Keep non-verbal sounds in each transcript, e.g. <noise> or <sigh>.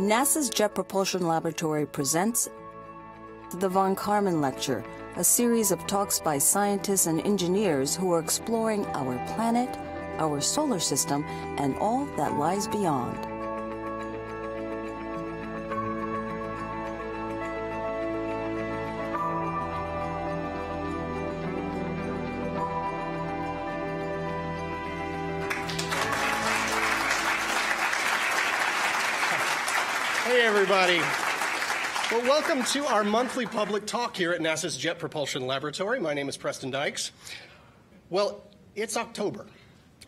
NASA's Jet Propulsion Laboratory presents the Von Karman Lecture, a series of talks by scientists and engineers who are exploring our planet, our solar system, and all that lies beyond. Everybody. Well, welcome to our monthly public talk here at NASA's Jet Propulsion Laboratory. My name is Preston Dyches. Well, it's October,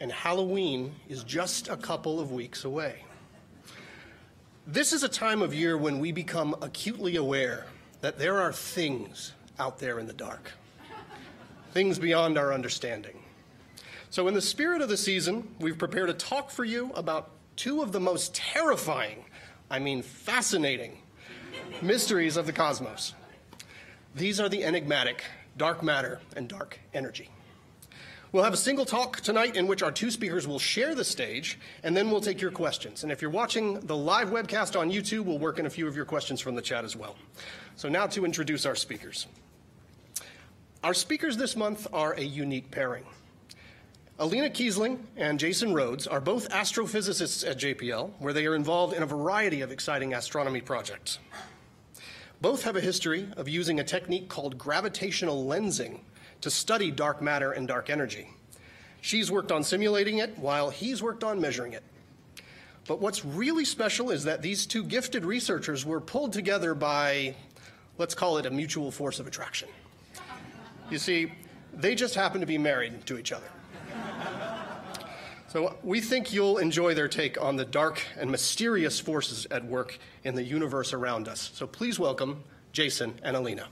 and Halloween is just a couple of weeks away. This is a time of year when we become acutely aware that there are things out there in the dark, things beyond our understanding. So, in the spirit of the season, we've prepared a talk for you about two of the most terrifying I mean fascinating, mysteries of the cosmos. These are the enigmatic dark matter and dark energy. We'll have a single talk tonight in which our two speakers will share the stage, and then we'll take your questions. And if you're watching the live webcast on YouTube, we'll work in a few of your questions from the chat as well. So, now to introduce our speakers. Our speakers this month are a unique pairing. Alina Kiessling and Jason Rhodes are both astrophysicists at JPL, where they are involved in a variety of exciting astronomy projects. Both have a history of using a technique called gravitational lensing to study dark matter and dark energy. She's worked on simulating it, while he's worked on measuring it. But what's really special is that these two gifted researchers were pulled together by, let's call it a mutual force of attraction. You see, they just happen to be married to each other. So we think you'll enjoy their take on the dark and mysterious forces at work in the universe around us. So please welcome Jason and Alina.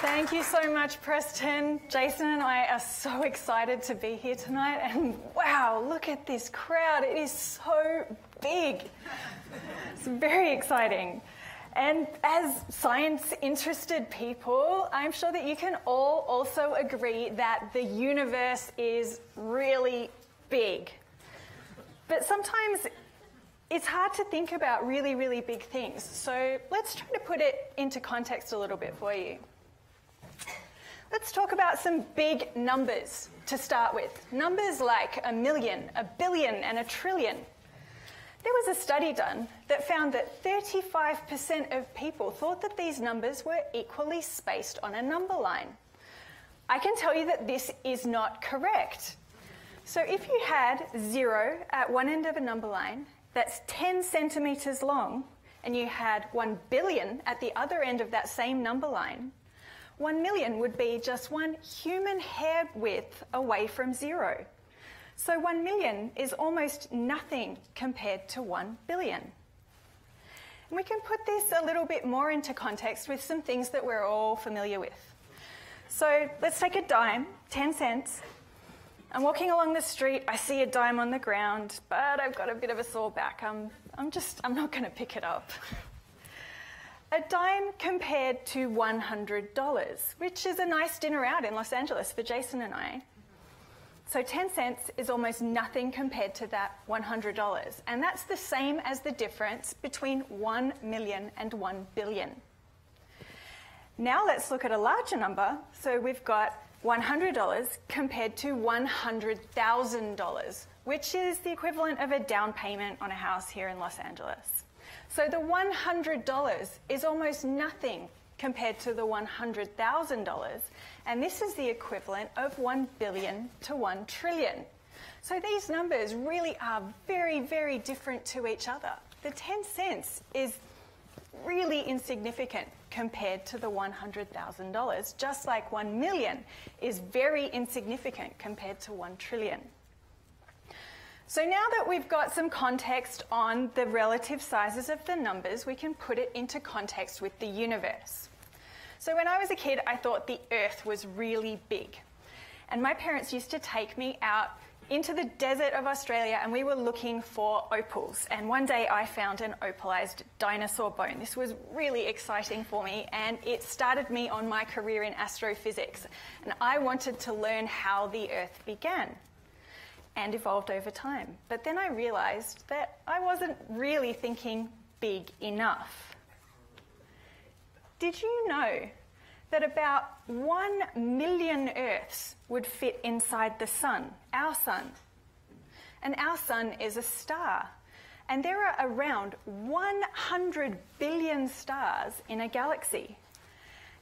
Thank you so much, Preston. Jason and I are so excited to be here tonight. And wow, look at this crowd. It is so big. It's very exciting. And as science interested people, I'm sure that you can all also agree that the universe is really big. But sometimes it's hard to think about really, really big things. So let's try to put it into context a little bit for you. Let's talk about some big numbers to start with. Numbers like a million, a billion, and a trillion. There was a study done that found that 35% of people thought that these numbers were equally spaced on a number line. I can tell you that this is not correct. So if you had zero at one end of a number line that's 10 centimeters long, and you had 1 billion at the other end of that same number line, 1 million would be just one human hair width away from zero. So 1 million is almost nothing compared to 1 billion. And we can put this a little bit more into context with some things that we're all familiar with. So let's take a dime, 10 cents. I'm walking along the street, I see a dime on the ground, but I've got a bit of a sore back. I'm, I'm just, I'm not going to pick it up. A dime compared to $100, which is a nice dinner out in Los Angeles for Jason and I. So 10 cents is almost nothing compared to that $100. And that's the same as the difference between 1 million and 1 billion. Now let's look at a larger number. So we've got $100 compared to $100,000, which is the equivalent of a down payment on a house here in Los Angeles. So the $100 is almost nothing compared to the $100,000. And this is the equivalent of 1 billion to 1 trillion. So these numbers really are very, very different to each other. The 10 cents is really insignificant compared to the $100,000, just like 1 million is very insignificant compared to 1 trillion. So now that we've got some context on the relative sizes of the numbers, we can put it into context with the universe. So when I was a kid, I thought the earth was really big. And my parents used to take me out into the desert of Australia and we were looking for opals. And one day I found an opalized dinosaur bone. This was really exciting for me and it started me on my career in astrophysics. And I wanted to learn how the Earth began and evolved over time. But then I realized that I wasn't really thinking big enough. Did you know that about one million Earths would fit inside the sun, our sun. And our sun is a star. And there are around 100 billion stars in a galaxy.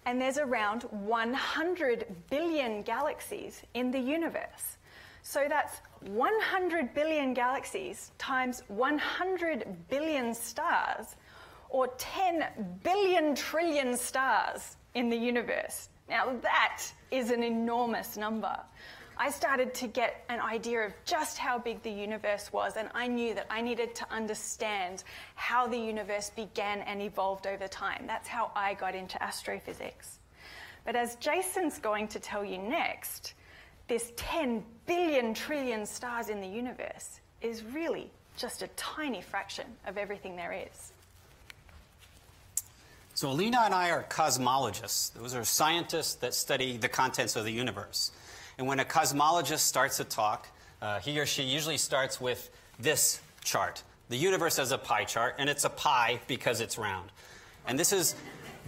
And there's around 100 billion galaxies in the universe. So that's 100 billion galaxies times 100 billion stars, or 10 billion trillion stars in the universe. Now, that is an enormous number. I started to get an idea of just how big the universe was, and I knew that I needed to understand how the universe began and evolved over time. That's how I got into astrophysics. But as Jason's going to tell you next, this 10 billion trillion stars in the universe is really just a tiny fraction of everything there is. So Alina and I are cosmologists. Those are scientists that study the contents of the universe. And when a cosmologist starts a talk, uh, he or she usually starts with this chart. The universe as a pie chart, and it's a pie because it's round. And this is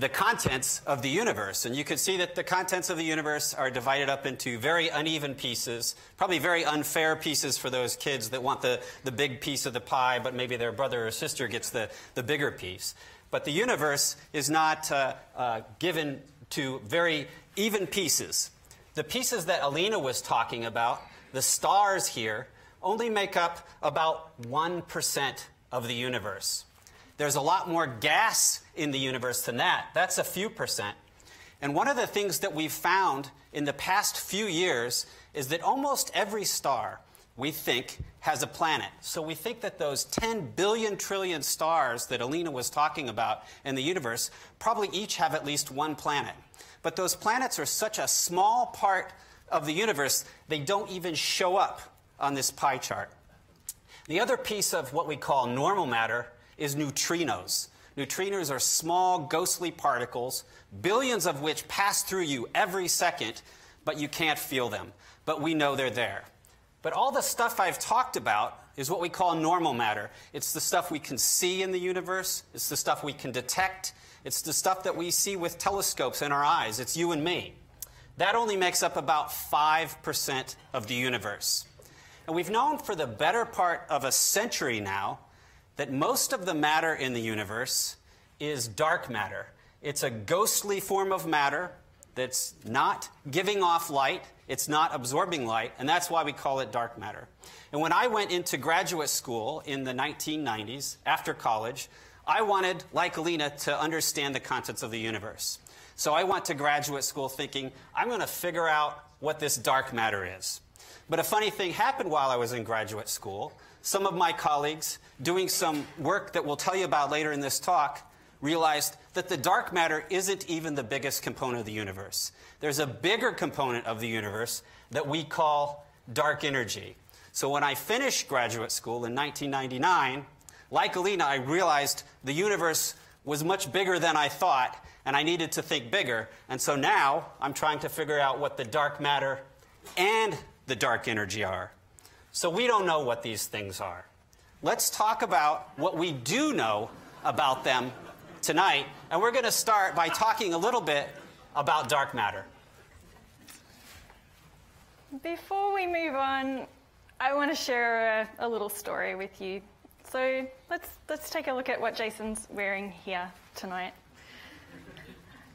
the contents of the universe. And you can see that the contents of the universe are divided up into very uneven pieces, probably very unfair pieces for those kids that want the, the big piece of the pie, but maybe their brother or sister gets the, the bigger piece. But the universe is not uh, uh, given to very even pieces. The pieces that Alina was talking about, the stars here, only make up about 1% of the universe. There's a lot more gas in the universe than that. That's a few percent. And one of the things that we've found in the past few years is that almost every star we think has a planet. So we think that those 10 billion trillion stars that Alina was talking about in the universe probably each have at least one planet. But those planets are such a small part of the universe, they don't even show up on this pie chart. The other piece of what we call normal matter is neutrinos. Neutrinos are small, ghostly particles, billions of which pass through you every second, but you can't feel them. But we know they're there. But all the stuff I've talked about is what we call normal matter. It's the stuff we can see in the universe, it's the stuff we can detect, it's the stuff that we see with telescopes in our eyes. It's you and me. That only makes up about 5% of the universe. And we've known for the better part of a century now that most of the matter in the universe is dark matter. It's a ghostly form of matter that's not giving off light, it's not absorbing light, and that's why we call it dark matter. And when I went into graduate school in the 1990s, after college, I wanted, like Alina, to understand the contents of the universe. So I went to graduate school thinking, I'm going to figure out what this dark matter is. But a funny thing happened while I was in graduate school. Some of my colleagues, doing some work that we'll tell you about later in this talk, realized that the dark matter isn't even the biggest component of the universe. There's a bigger component of the universe that we call dark energy. So when I finished graduate school in 1999, like Alina, I realized the universe was much bigger than I thought, and I needed to think bigger. And so now I'm trying to figure out what the dark matter and the dark energy are. So we don't know what these things are. Let's talk about what we do know about them tonight, and we're going to start by talking a little bit about dark matter. Before we move on, I want to share a, a, little story with you. So let's let's take a look at what Jason's wearing here tonight.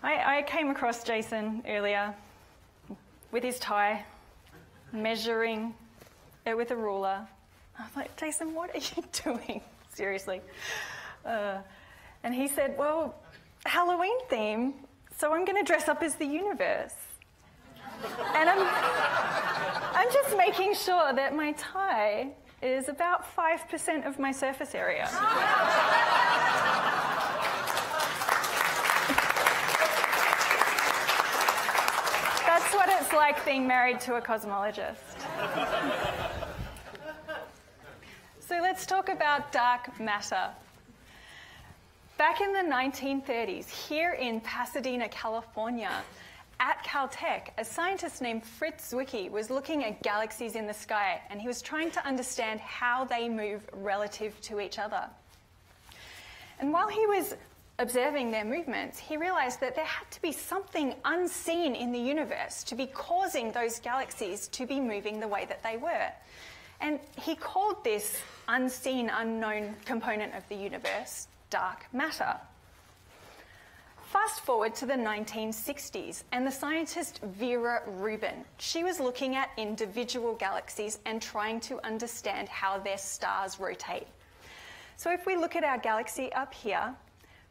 I, I came across Jason earlier with his tie, measuring with a ruler. I was like, Jason, what are you <laughs> doing? Seriously. Uh, and he said, Well, Halloween theme, so I'm going to dress up as the universe. And I'm, I'm just making sure that my tie is about 5% of my surface area. That's what it's like being married to a cosmologist. So let's talk about dark matter. Back in the 1930s, here in Pasadena, California, at Caltech, a scientist named Fritz Zwicky was looking at galaxies in the sky and he was trying to understand how they move relative to each other. And while he was observing their movements, he realized that there had to be something unseen in the universe to be causing those galaxies to be moving the way that they were. And he called this unseen, unknown component of the universe dark matter. Fast forward to the 1960s, and the scientist Vera Rubin. She was looking at individual galaxies and trying to understand how their stars rotate. So, if we look at our galaxy up here,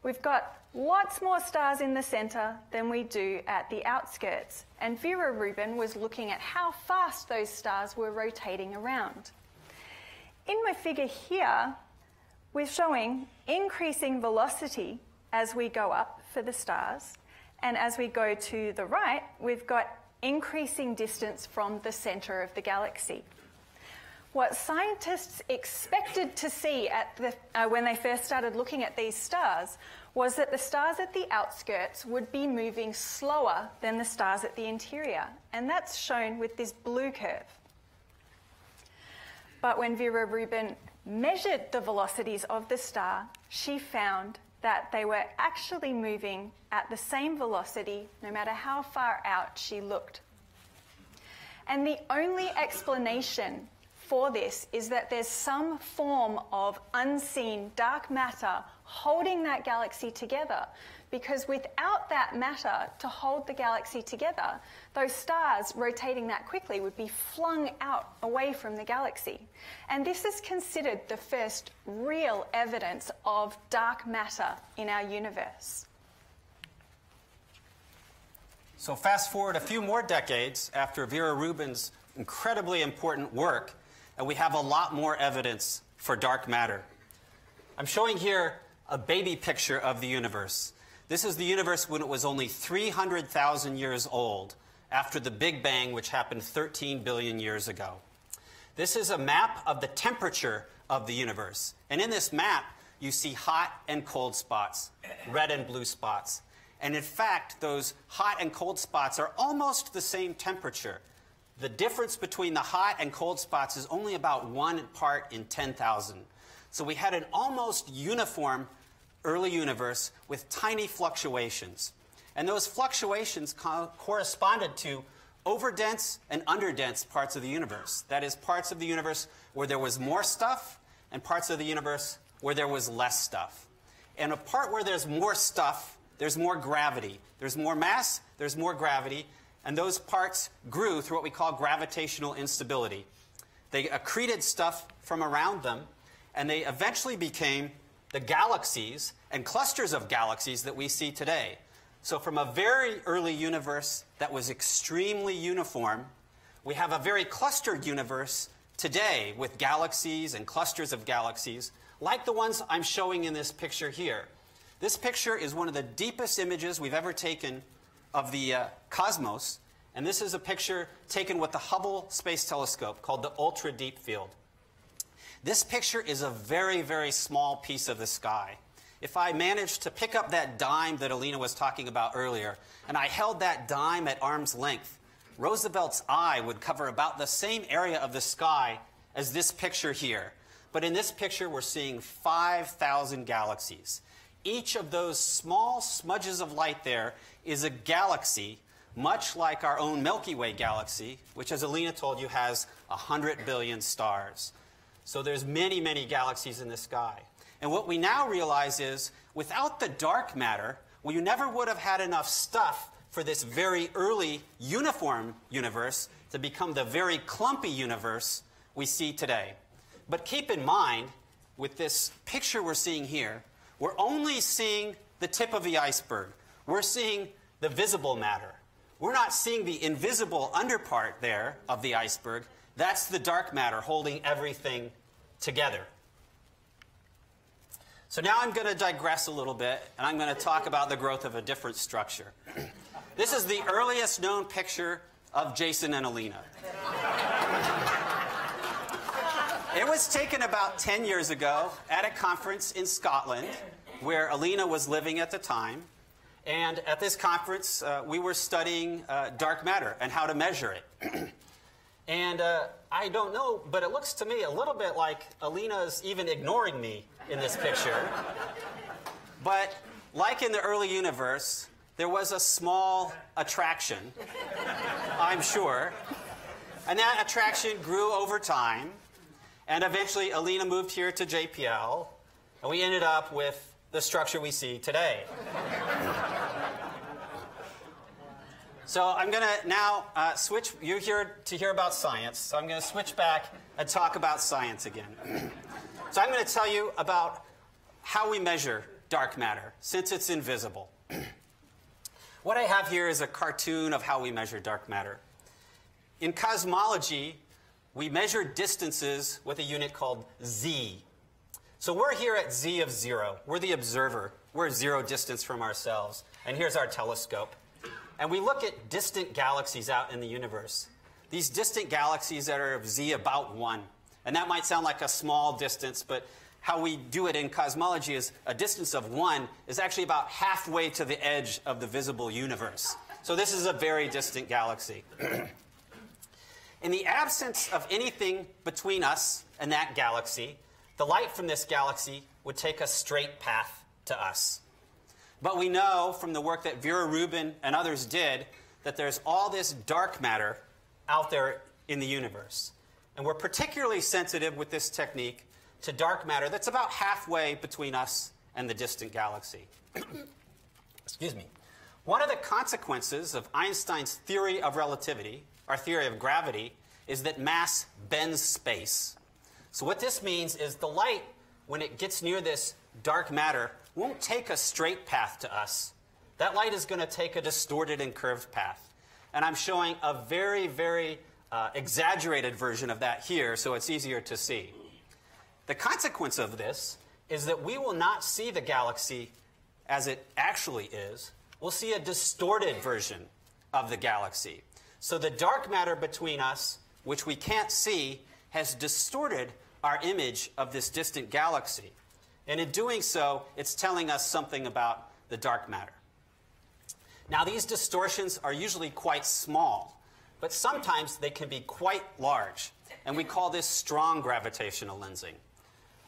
we've got lots more stars in the center than we do at the outskirts. And Vera Rubin was looking at how fast those stars were rotating around. In my figure here, we're showing increasing velocity as we go up for the stars. And as we go to the right, we've got increasing distance from the center of the galaxy. What scientists expected to see the, uh, when they first started looking at these stars was that the stars at the outskirts would be moving slower than the stars at the interior. And that's shown with this blue curve. But when Vera Rubin measured the velocities of the star, she found that they were actually moving at the same velocity no matter how far out she looked. And the only explanation for this is that there's some form of unseen dark matter holding that galaxy together because without that matter to hold the galaxy together, those stars rotating that quickly would be flung out away from the galaxy. And this is considered the first real evidence of dark matter in our universe. So, fast forward a few more decades after Vera Rubin's incredibly important work, and we have a lot more evidence for dark matter. I'm showing here a baby picture of the universe. This is the universe when it was only 300,000 years old after the Big Bang, which happened 13 billion years ago. This is a map of the temperature of the universe. And in this map, you see hot and cold spots, red and blue spots. And in fact, those hot and cold spots are almost the same temperature. The difference between the hot and cold spots is only about one part in 10,000. So we had an almost uniform early universe with tiny fluctuations. And those fluctuations co corresponded to overdense and underdense parts of the universe. That is, parts of the universe where there was more stuff and parts of the universe where there was less stuff. And a part where there's more stuff, there's more gravity. There's more mass, there's more gravity, and those parts grew through what we call gravitational instability. They accreted stuff from around them, and they eventually became the galaxies and clusters of galaxies that we see today. So, from a very early universe that was extremely uniform, we have a very clustered universe today with galaxies and clusters of galaxies, like the ones I'm showing in this picture here. This picture is one of the deepest images we've ever taken of the uh, cosmos, and this is a picture taken with the Hubble Space Telescope called the Ultra Deep Field. This picture is a very, very small piece of the sky. If I managed to pick up that dime that Alina was talking about earlier, and I held that dime at arm's length, Roosevelt's eye would cover about the same area of the sky as this picture here. But in this picture, we're seeing 5,000 galaxies. Each of those small smudges of light there is a galaxy, much like our own Milky Way galaxy, which, as Alina told you, has 100 billion stars. So there's many, many galaxies in the sky. And what we now realize is without the dark matter, well, you never would have had enough stuff for this very early uniform universe to become the very clumpy universe we see today. But keep in mind, with this picture we're seeing here, we're only seeing the tip of the iceberg. We're seeing the visible matter. We're not seeing the invisible underpart there of the iceberg. That's the dark matter holding everything together. So now I'm going to digress a little bit, and I'm going to talk about the growth of a different structure. this is the earliest known picture of Jason and Alina. It was taken about 10 years ago at a conference in Scotland where Alina was living at the time. And at this conference, uh, we were studying uh, dark matter and how to measure it. <clears throat> and uh, I don't know, but it looks to me a little bit like Alina's even ignoring me in this picture. but like in the early universe, there was a small attraction, I'm sure. And that attraction grew over time. And eventually, Alina moved here to JPL, and we ended up with the structure we see today. So I'm going to now uh, switch. You're here to hear about science, so I'm going to switch back and talk about science again. <clears throat> so I'm going to tell you about how we measure dark matter, since it's invisible. <clears throat> what I have here is a cartoon of how we measure dark matter. In cosmology, we measure distances with a unit called z. So we're here at z of 0. We're the observer. We're zero distance from ourselves. And here's our telescope. And we look at distant galaxies out in the universe. These distant galaxies that are of z about 1. And that might sound like a small distance, but how we do it in cosmology is a distance of 1 is actually about halfway to the edge of the visible universe. So this is a very distant galaxy. <clears throat> In the absence of anything between us and that galaxy, the light from this galaxy would take a straight path to us. But we know from the work that Vera Rubin and others did that there's all this dark matter out there in the universe. And we're particularly sensitive with this technique to dark matter that's about halfway between us and the distant galaxy. <clears throat> Excuse me. One of the consequences of Einstein's theory of relativity our theory of gravity, is that mass bends space. So what this means is the light, when it gets near this dark matter, won't take a straight path to us. That light is going to take a distorted and curved path. And I'm showing a very, very uh, exaggerated version of that here, so it's easier to see. The consequence of this is that we will not see the galaxy as it actually is. We'll see a distorted version of the galaxy. So the dark matter between us, which we can't see, has distorted our image of this distant galaxy. And in doing so, it's telling us something about the dark matter. Now, these distortions are usually quite small, but sometimes they can be quite large. And we call this strong gravitational lensing.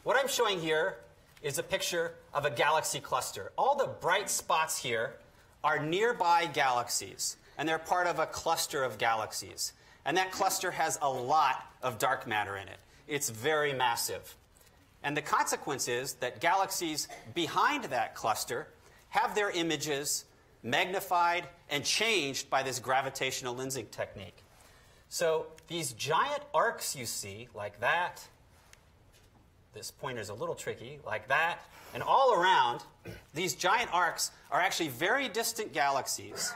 What I'm showing here is a picture of a galaxy cluster. All the bright spots here are nearby galaxies and they're part of a cluster of galaxies. And that cluster has a lot of dark matter in it. It's very massive. And the consequence is that galaxies behind that cluster have their images magnified and changed by this gravitational lensing technique. So these giant arcs you see, like that, this pointer is a little tricky, like that, and all around, these giant arcs are actually very distant galaxies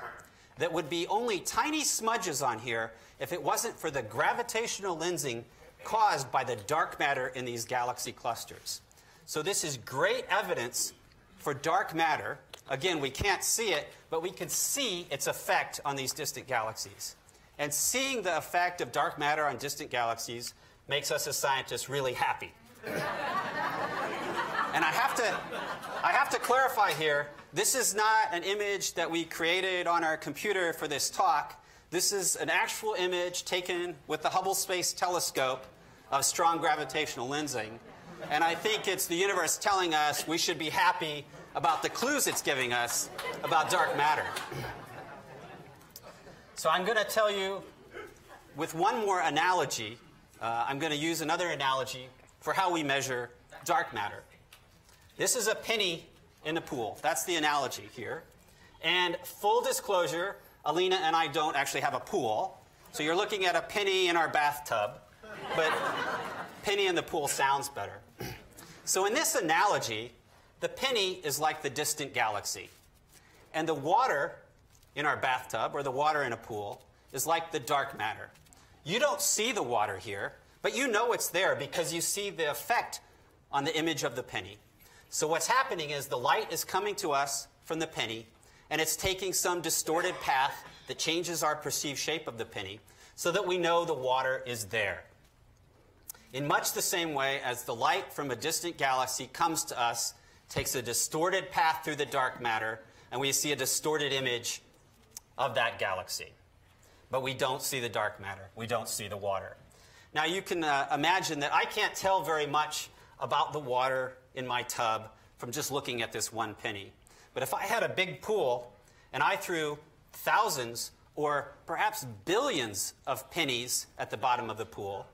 that would be only tiny smudges on here if it wasn't for the gravitational lensing caused by the dark matter in these galaxy clusters. So this is great evidence for dark matter. Again, we can't see it, but we can see its effect on these distant galaxies. And seeing the effect of dark matter on distant galaxies makes us as scientists really happy. <laughs> and I have to I have to clarify here this is not an image that we created on our computer for this talk. This is an actual image taken with the Hubble Space Telescope of strong gravitational lensing. And I think it's the universe telling us we should be happy about the clues it's giving us about dark matter. So I'm going to tell you with one more analogy. Uh, I'm going to use another analogy for how we measure dark matter. This is a penny in the pool. That's the analogy here. And full disclosure, Alina and I don't actually have a pool. So you're looking at a penny in our bathtub, but penny in the pool sounds better. So in this analogy, the penny is like the distant galaxy. And the water in our bathtub or the water in a pool is like the dark matter. You don't see the water here, but you know it's there because you see the effect on the image of the penny. So what's happening is the light is coming to us from the penny, and it's taking some distorted path that changes our perceived shape of the penny so that we know the water is there. In much the same way as the light from a distant galaxy comes to us, takes a distorted path through the dark matter, and we see a distorted image of that galaxy. But we don't see the dark matter, we don't see the water. Now, you can uh, imagine that I can't tell very much about the water in my tub from just looking at this one penny. But if I had a big pool and I threw thousands or perhaps billions of pennies at the bottom of the pool,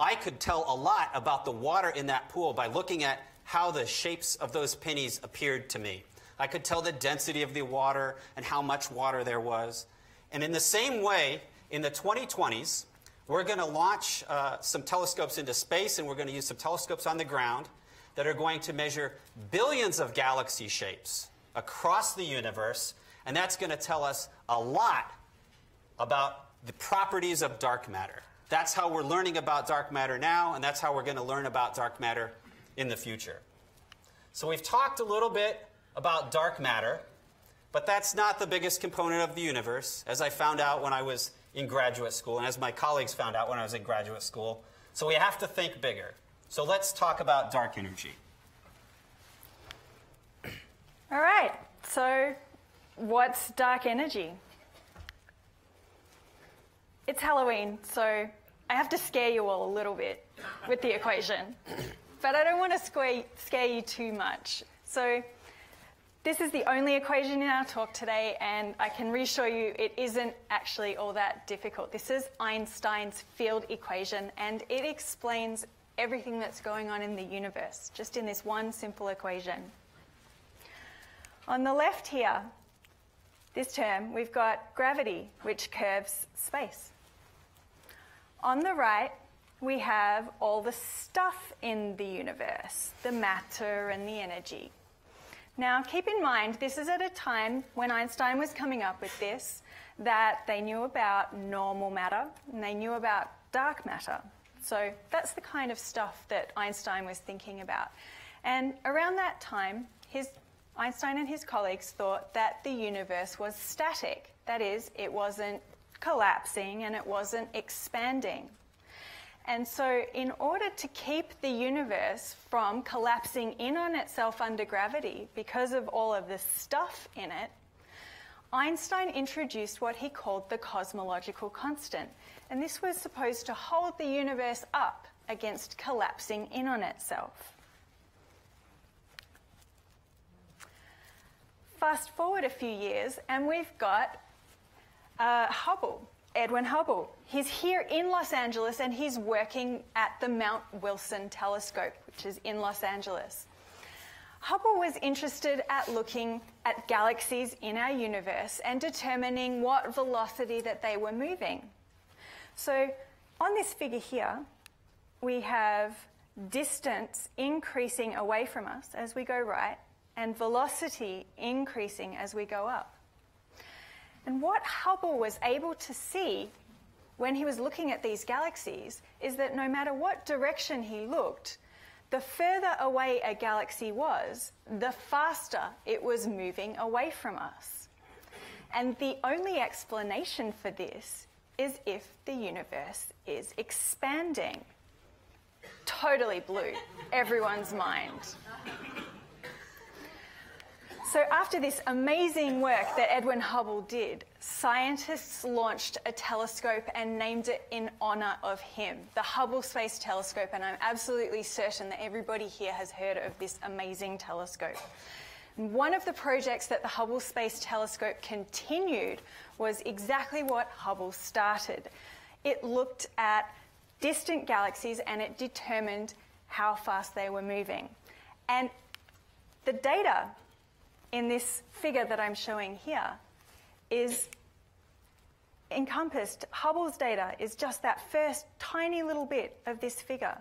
I could tell a lot about the water in that pool by looking at how the shapes of those pennies appeared to me. I could tell the density of the water and how much water there was. And in the same way, in the 2020s, we're going to launch uh, some telescopes into space and we're going to use some telescopes on the ground that are going to measure billions of galaxy shapes across the universe. And that's going to tell us a lot about the properties of dark matter. That's how we're learning about dark matter now, and that's how we're going to learn about dark matter in the future. So we've talked a little bit about dark matter, but that's not the biggest component of the universe, as I found out when I was in graduate school, and as my colleagues found out when I was in graduate school. So we have to think bigger. So let's talk about dark energy. All right, so what's dark energy? It's Halloween, so I have to scare you all a little bit with the equation. But I don't want to scare you too much. So this is the only equation in our talk today, and I can reassure you it isn't actually all that difficult. This is Einstein's field equation, and it explains everything that's going on in the universe, just in this one simple equation. On the left here, this term, we've got gravity, which curves space. On the right, we have all the stuff in the universe the matter and the energy. Now, keep in mind, this is at a time when Einstein was coming up with this that they knew about normal matter and they knew about dark matter. So that's the kind of stuff that Einstein was thinking about. And around that time, his, Einstein and his colleagues thought that the universe was static. That is, it wasn't collapsing and it wasn't expanding. And so, in order to keep the universe from collapsing in on itself under gravity because of all of the stuff in it, Einstein introduced what he called the cosmological constant. And this was supposed to hold the universe up against collapsing in on itself. Fast forward a few years, and we've got uh, Hubble. Edwin Hubble. He's here in Los Angeles and he's working at the Mount Wilson telescope, which is in Los Angeles. Hubble was interested at looking at galaxies in our universe and determining what velocity that they were moving. So on this figure here, we have distance increasing away from us as we go right and velocity increasing as we go up. And what Hubble was able to see when he was looking at these galaxies is that no matter what direction he looked, the further away a galaxy was, the faster it was moving away from us. And the only explanation for this is if the universe is expanding. Totally blew everyone's mind. So, after this amazing work that Edwin Hubble did, scientists launched a telescope and named it in honour of him, the Hubble Space Telescope. And I'm absolutely certain that everybody here has heard of this amazing telescope. One of the projects that the Hubble Space Telescope continued was exactly what Hubble started. It looked at distant galaxies and it determined how fast they were moving. And the data in this figure that I'm showing here is encompassed, Hubble's data is just that first tiny little bit of this figure.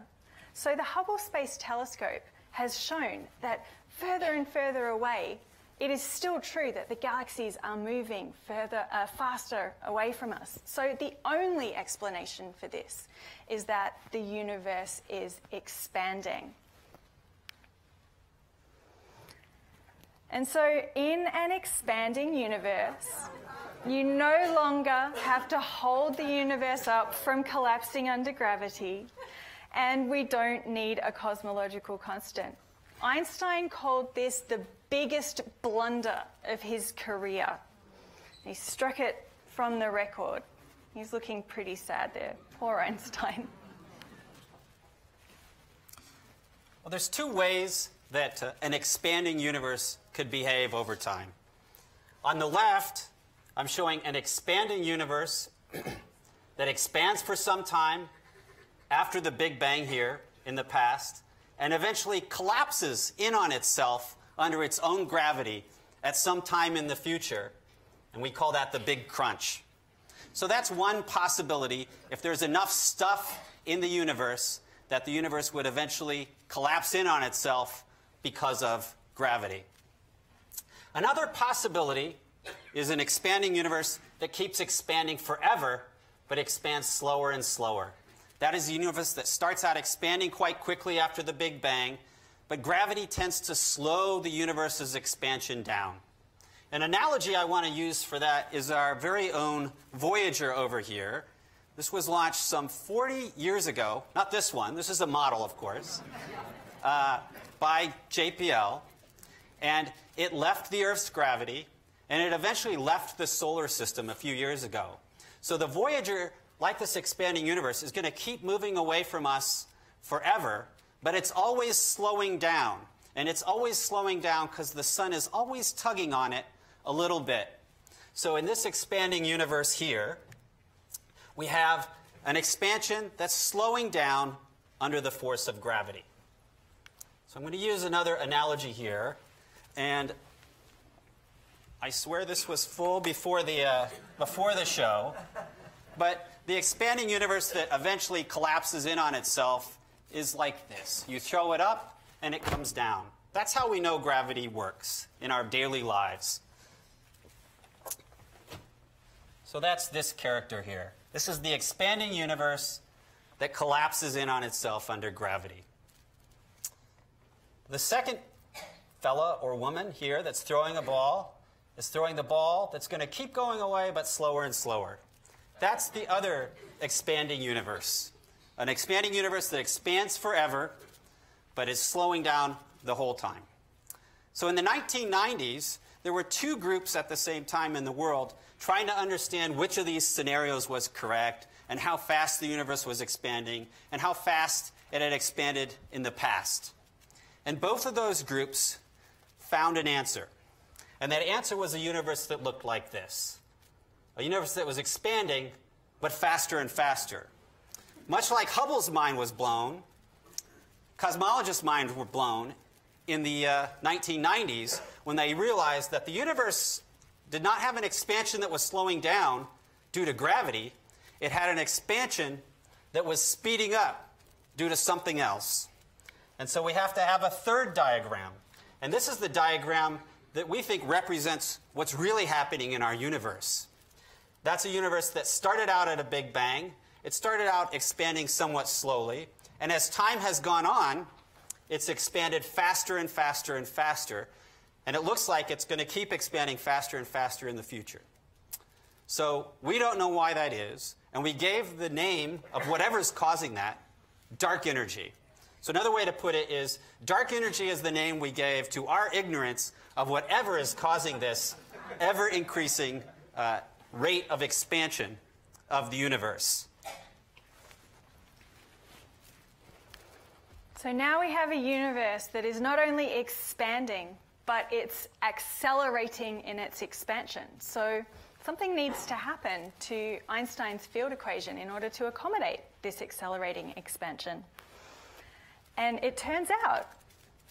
So the Hubble Space Telescope has shown that further and further away, it is still true that the galaxies are moving further, uh, faster away from us. So the only explanation for this is that the universe is expanding. And so, in an expanding universe, you no longer have to hold the universe up from collapsing under gravity. and we don't need a cosmological constant. Einstein called this the biggest blunder of his career. He struck it from the record. He's looking pretty sad there. Poor Einstein. Well, there's two ways that uh, an expanding universe could behave over time. On the left, I'm showing an expanding universe <clears throat> that expands for some time after the Big Bang here in the past and eventually collapses in on itself under its own gravity at some time in the future. And we call that the Big Crunch. So that's one possibility. If there's enough stuff in the universe, that the universe would eventually collapse in on itself because of gravity. Another possibility is an expanding universe that keeps expanding forever, but expands slower and slower. That is a universe that starts out expanding quite quickly after the Big Bang, but gravity tends to slow the universe's expansion down. An analogy I want to use for that is our very own Voyager over here. This was launched some 40 years ago. Not this one, this is a model, of course, uh, by JPL. And it left the Earth's gravity, and it eventually left the solar system a few years ago. So the Voyager, like this expanding universe, is going to keep moving away from us forever, but it's always slowing down. And it's always slowing down because the sun is always tugging on it a little bit. So in this expanding universe here, we have an expansion that's slowing down under the force of gravity. So I'm going to use another analogy here. And I swear this was full before the, uh, before the show. But the expanding universe that eventually collapses in on itself is like this you throw it up, and it comes down. That's how we know gravity works in our daily lives. So that's this character here. This is the expanding universe that collapses in on itself under gravity. The second fella or woman here that's throwing a ball is throwing the ball that's going to keep going away but slower and slower. That's the other expanding universe. An expanding universe that expands forever but is slowing down the whole time. So in the 1990s, there were two groups at the same time in the world trying to understand which of these scenarios was correct and how fast the universe was expanding and how fast it had expanded in the past. And both of those groups found an answer. And that answer was a universe that looked like this a universe that was expanding, but faster and faster. Much like Hubble's mind was blown, cosmologists' minds were blown in the uh, 1990s when they realized that the universe did not have an expansion that was slowing down due to gravity, it had an expansion that was speeding up due to something else. And so we have to have a third diagram. And this is the diagram that we think represents what's really happening in our universe. That's a universe that started out at a big bang. It started out expanding somewhat slowly. And as time has gone on, it's expanded faster and faster and faster and it looks like it's going to keep expanding faster and faster in the future. So we don't know why that is. And we gave the name of whatever's causing that dark energy. So another way to put it is dark energy is the name we gave to our ignorance of whatever is causing this ever increasing uh, rate of expansion of the universe. So now we have a universe that is not only expanding, but it's accelerating in its expansion. So something needs to happen to Einstein's field equation in order to accommodate this accelerating expansion. And it turns out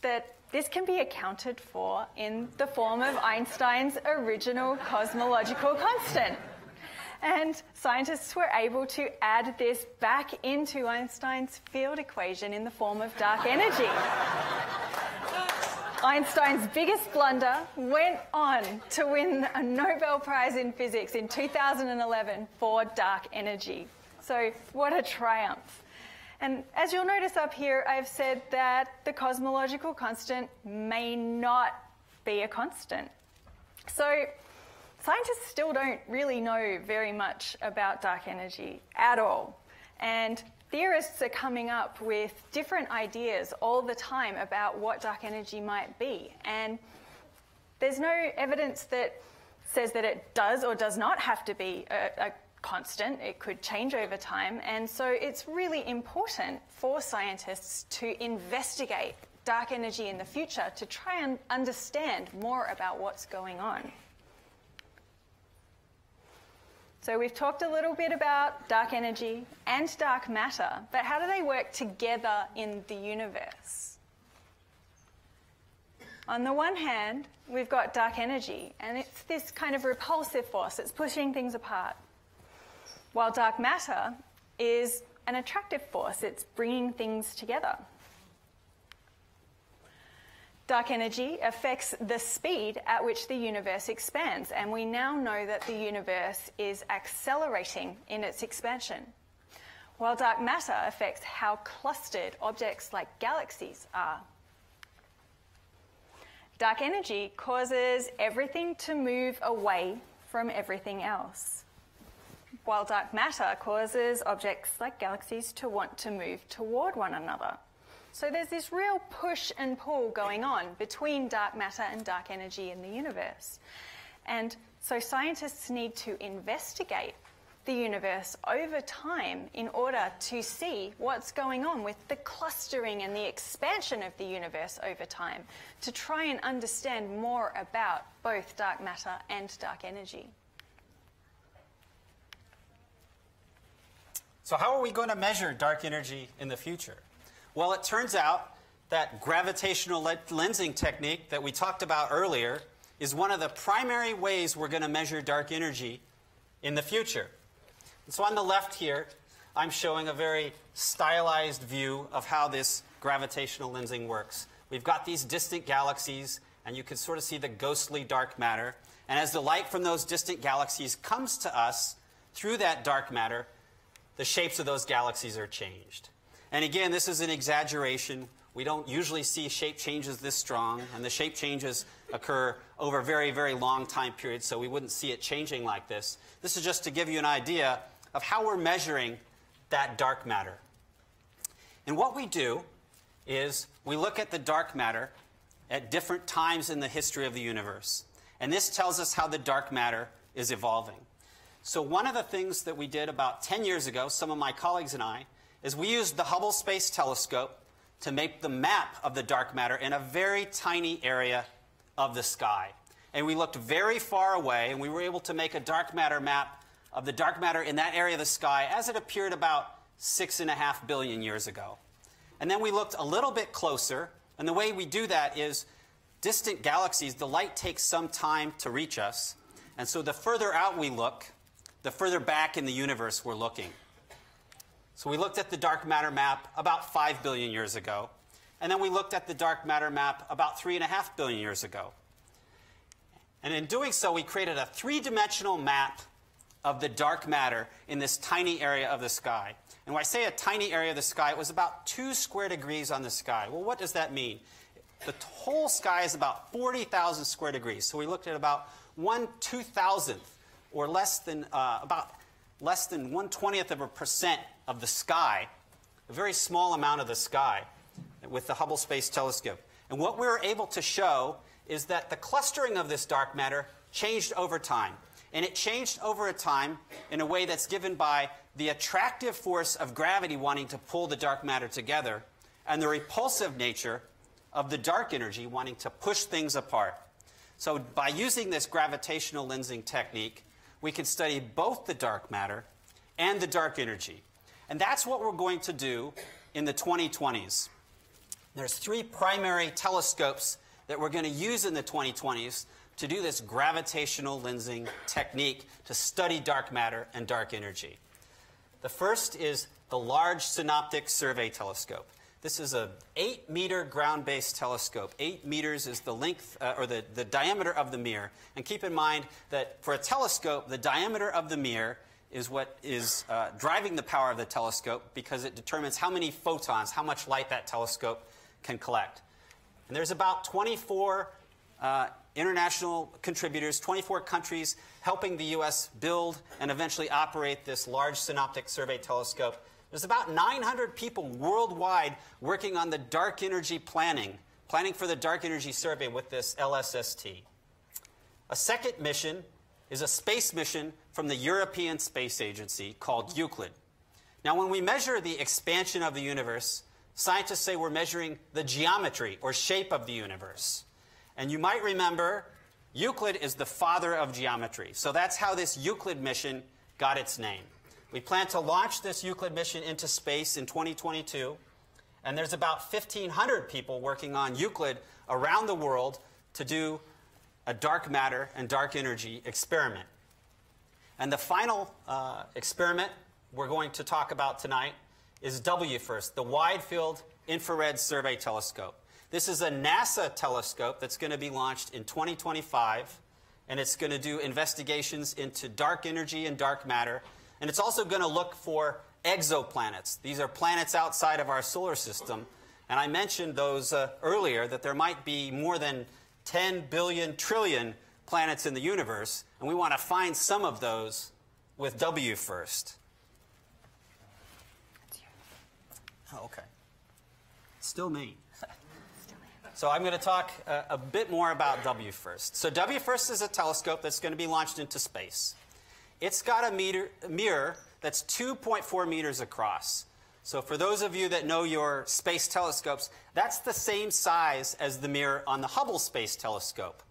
that this can be accounted for in the form of Einstein's original cosmological constant. And scientists were able to add this back into Einstein's field equation in the form of dark energy. Einstein's biggest blunder went on to win a Nobel Prize in Physics in 2011 for dark energy. So, what a triumph. And as you'll notice up here, I've said that the cosmological constant may not be a constant. So, scientists still don't really know very much about dark energy at all. And theorists are coming up with different ideas all the time about what dark energy might be. And there's no evidence that says that it does or does not have to be a, a constant, it could change over time. And so it's really important for scientists to investigate dark energy in the future to try and understand more about what's going on. So we've talked a little bit about dark energy and dark matter, but how do they work together in the universe? On the one hand, we've got dark energy, and it's this kind of repulsive force that's pushing things apart. While dark matter is an attractive force, it's bringing things together. Dark energy affects the speed at which the universe expands, and we now know that the universe is accelerating in its expansion. While dark matter affects how clustered objects like galaxies are. Dark energy causes everything to move away from everything else, while dark matter causes objects like galaxies to want to move toward one another. So there's this real push and pull going on between dark matter and dark energy in the universe. And so scientists need to investigate the universe over time in order to see what's going on with the clustering and the expansion of the universe over time to try and understand more about both dark matter and dark energy. So, how are we going to measure dark energy in the future? Well, it turns out that gravitational lensing technique that we talked about earlier is one of the primary ways we're going to measure dark energy in the future. And so on the left here, I'm showing a very stylized view of how this gravitational lensing works. We've got these distant galaxies, and you can sort of see the ghostly dark matter. And as the light from those distant galaxies comes to us through that dark matter, the shapes of those galaxies are changed. And again, this is an exaggeration. We don't usually see shape changes this strong, and the shape changes occur over very, very long time periods, so we wouldn't see it changing like this. This is just to give you an idea of how we're measuring that dark matter. And what we do is we look at the dark matter at different times in the history of the universe. And this tells us how the dark matter is evolving. So, one of the things that we did about 10 years ago, some of my colleagues and I, is we used the Hubble Space Telescope to make the map of the dark matter in a very tiny area of the sky. And we looked very far away, and we were able to make a dark matter map of the dark matter in that area of the sky as it appeared about six and a half billion years ago. And then we looked a little bit closer, and the way we do that is distant galaxies, the light takes some time to reach us. And so the further out we look, the further back in the universe we're looking. So we looked at the dark matter map about 5 billion years ago. And then we looked at the dark matter map about 3.5 billion years ago. And in doing so, we created a three dimensional map of the dark matter in this tiny area of the sky. And when I say a tiny area of the sky, it was about two square degrees on the sky. Well, what does that mean? The whole sky is about 40,000 square degrees. So we looked at about one two thousandth, or less than uh, about less than one twentieth of a percent of the sky, a very small amount of the sky, with the Hubble Space Telescope. And what we were able to show is that the clustering of this dark matter changed over time. And it changed over a time in a way that's given by the attractive force of gravity wanting to pull the dark matter together and the repulsive nature of the dark energy wanting to push things apart. So, by using this gravitational lensing technique, we can study both the dark matter and the dark energy. And that's what we're going to do in the 2020s. There's three primary telescopes that we're going to use in the 2020s to do this gravitational lensing technique to study dark matter and dark energy. The first is the Large Synoptic Survey Telescope. This is a 8 meter ground based telescope. 8 meters is the length uh, or the, the diameter of the mirror. And keep in mind that for a telescope, the diameter of the mirror is what is uh, driving the power of the telescope because it determines how many photons, how much light that telescope can collect. And there's about 24 uh, international contributors, 24 countries helping the U.S. build and eventually operate this large synoptic survey telescope There's about 900 people worldwide working on the dark energy planning, planning for the dark energy survey with this LSST. A second mission is a space mission from the European Space Agency called Euclid. Now, when we measure the expansion of the universe, scientists say we're measuring the geometry or shape of the universe. And you might remember Euclid is the father of geometry. So that's how this Euclid mission got its name. We plan to launch this Euclid mission into space in 2022. And there's about 1,500 people working on Euclid around the world to do a dark matter and dark energy experiment. And the final uh, experiment we're going to talk about tonight is WFIRST, the Wide Field Infrared Survey Telescope. This is a NASA telescope that's going to be launched in 2025, and it's going to do investigations into dark energy and dark matter. And it's also going to look for exoplanets. These are planets outside of our solar system. And I mentioned those uh, earlier that there might be more than 10 billion trillion planets in the universe, and we want to find some of those with WFIRST. Oh, okay. Still me. So I'm going to talk uh, a bit more about WFIRST. So WFIRST is a telescope that's going to be launched into space. It's got a, meter, mirror that's 2.4 meters across. So for those of you that know your space telescopes, that's the same size as the mirror on the Hubble Space Telescope,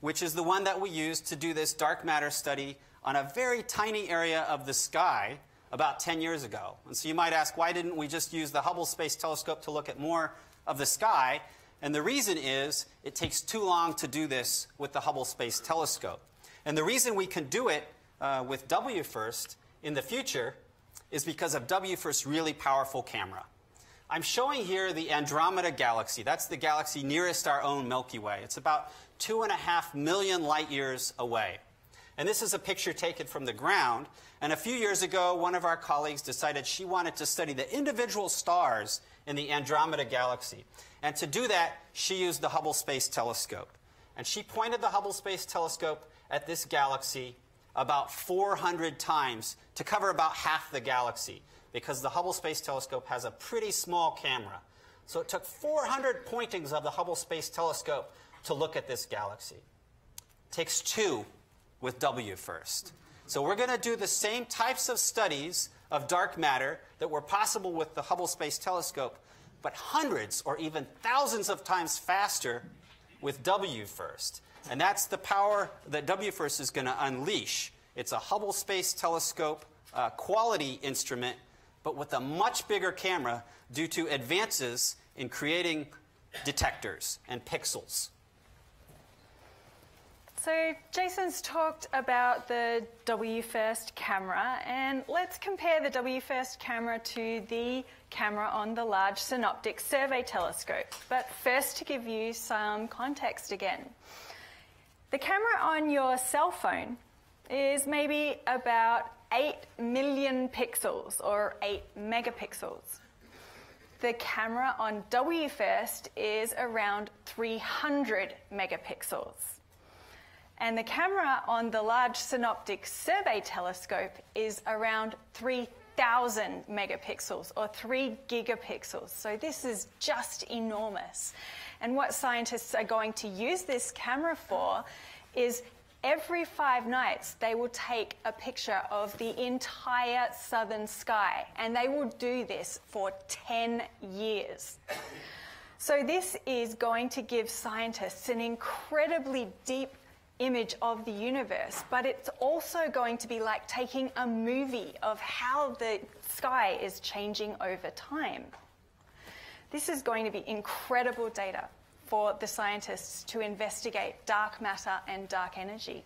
which is the one that we use to do this dark matter study on a very tiny area of the sky about 10 years ago. And so you might ask, why didn't we just use the Hubble Space Telescope to look at more of the sky? And the reason is it takes too long to do this with the Hubble Space Telescope. And the reason we can do it uh, with WFIRST in the future is because of WFIRST's really powerful camera. I'm showing here the Andromeda Galaxy. That's the galaxy nearest our own Milky Way. It's about two and a half million light years away. And this is a picture taken from the ground. And a few years ago, one of our colleagues decided she wanted to study the individual stars in the Andromeda Galaxy. And to do that, she used the Hubble Space Telescope. And she pointed the Hubble Space Telescope at this galaxy about 400 times to cover about half the galaxy because the Hubble Space Telescope has a pretty small camera. So it took 400 pointings of the Hubble Space Telescope to look at this galaxy. It takes two with WFIRST. So we're going to do the same types of studies of dark matter that were possible with the Hubble Space Telescope, but hundreds or even thousands of times faster with WFIRST. And that's the power that WFIRST is going to unleash. It's a Hubble Space Telescope uh, quality instrument, but with a much bigger camera due to advances in creating detectors and pixels. So Jason's talked about the WFIRST camera, and let's compare the WFIRST camera to the camera on the Large Synoptic Survey Telescope. But first, to give you some context again. The camera on your cell phone is maybe about 8 million pixels or 8 megapixels. The camera on WFIRST is around 300 megapixels. And the camera on the Large Synoptic Survey Telescope is around 3,000 megapixels or 3 gigapixels. So this is just enormous. And what scientists are going to use this camera for is every five nights they will take a picture of the entire southern sky. And they will do this for 10 years. So this is going to give scientists an incredibly deep image of the universe, but it's also going to be like taking a movie of how the sky is changing over time. This is going to be incredible data for the scientists to investigate dark matter and dark energy.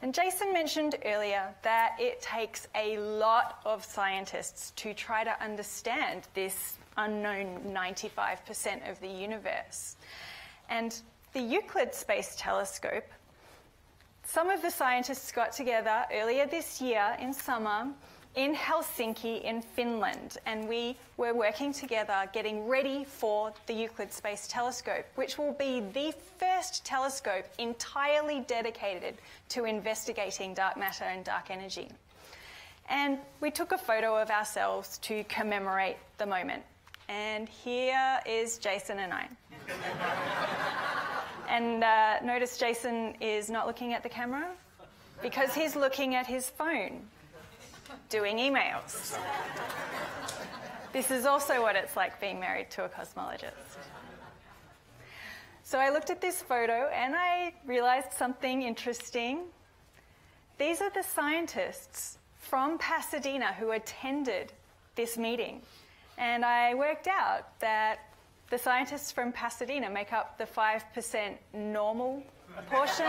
And Jason mentioned earlier that it takes a lot of scientists to try to understand this unknown 95% of the universe. And the Euclid Space Telescope, some of the scientists got together earlier this year in summer in Helsinki in Finland, and we were working together getting ready for the Euclid Space Telescope, which will be the first telescope entirely dedicated to investigating dark matter and dark energy. And we took a photo of ourselves to commemorate the moment. And here is Jason and I. <laughs> and uh, notice Jason is not looking at the camera because he's looking at his phone, doing emails. this is also what it's like being married to a cosmologist. So I looked at this photo and I realized something interesting. These are the scientists from Pasadena who attended this meeting. And I worked out that the scientists from Pasadena make up the 5% normal portion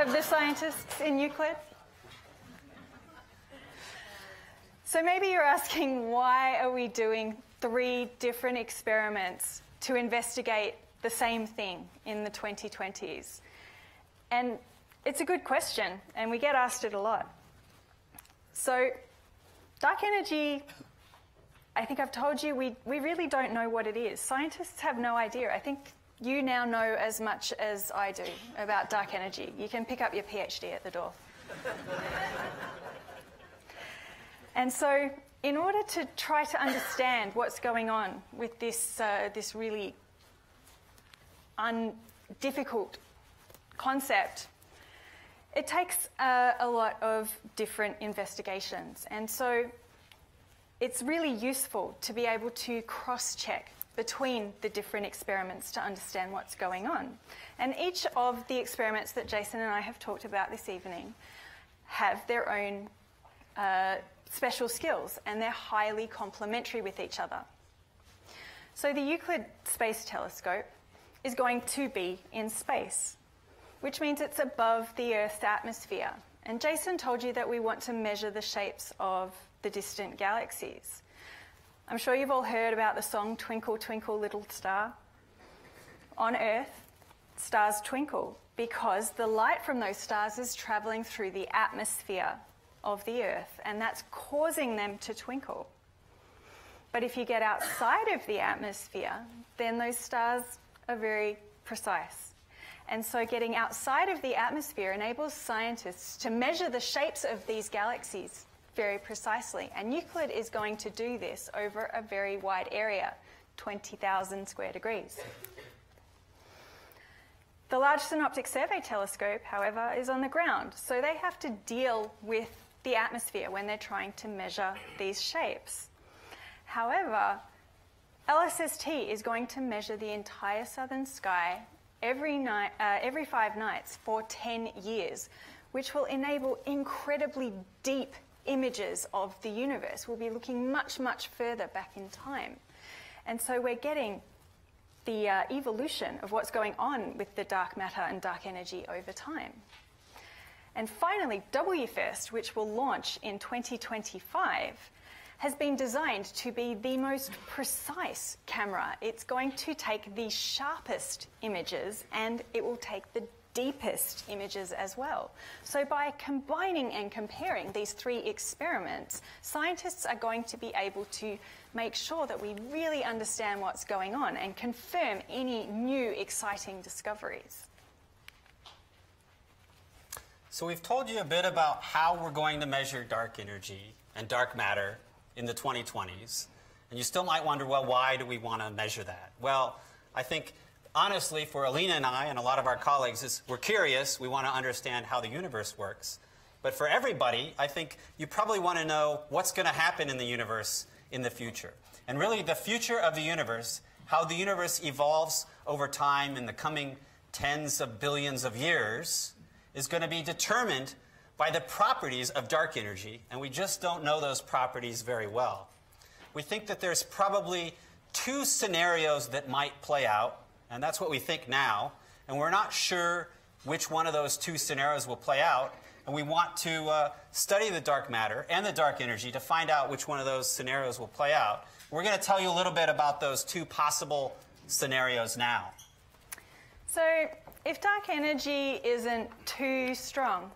of the scientists in Euclid. So maybe you're asking why are we doing three different experiments to investigate the same thing in the 2020s? And it's a good question, and we get asked it a lot. So, dark energy, I think I've told you, we, we really don't know what it is. Scientists have no idea. I think you now know as much as I do about dark energy. You can pick up your PhD at the door. And so, in order to try to understand what's going on with this, uh, this really un- difficult concept, it takes uh, a lot of different investigations. And so it's really useful to be able to cross check between the different experiments to understand what's going on. And each of the experiments that Jason and I have talked about this evening have their own uh, special skills and they're highly complementary with each other. So the Euclid Space Telescope is going to be in space which means it's above the Earth's atmosphere. And Jason told you that we want to measure the shapes of the distant galaxies. I'm sure you've all heard about the song Twinkle, Twinkle, Little Star. On Earth, stars twinkle because the light from those stars is traveling through the atmosphere of the Earth, and that's causing them to twinkle. But if you get outside of the atmosphere, then those stars are very precise. And so, getting outside of the atmosphere enables scientists to measure the shapes of these galaxies very precisely. And Euclid is going to do this over a very wide area 20,000 square degrees. The Large Synoptic Survey Telescope, however, is on the ground, so they have to deal with the atmosphere when they're trying to measure these shapes. However, LSST is going to measure the entire southern sky every, night, uh, every five nights for 10 years, which will enable incredibly deep images of the universe. We'll be looking much, much further back in time. And so we're getting the uh, evolution of what's going on with the dark matter and dark energy over time. And finally, WFIRST, which will launch in 2025, has been designed to be the most precise camera. It's going to take the sharpest images and it will take the deepest images as well. So, by combining and comparing these three experiments, scientists are going to be able to make sure that we really understand what's going on and confirm any new exciting discoveries. So, we've told you a bit about how we're going to measure dark energy and dark matter in the 2020s. And you still might wonder, well, why do we want to measure that? Well, I think honestly, for Alina and I and a lot of our colleagues, is we're curious. We want to understand how the universe works. But for everybody, I think you probably want to know what's going to happen in the universe in the future. And really, the future of the universe, how the universe evolves over time in the coming tens of billions of years, is going to be determined by the properties of dark energy, and we just don't know those properties very well. We think that there's probably two scenarios that might play out, and that's what we think now, and we're not sure which one of those two scenarios will play out, and we want to uh, study the dark matter and the dark energy to find out which one of those scenarios will play out. We're going to tell you a little bit about those two possible scenarios now. So, if dark energy isn't too strong,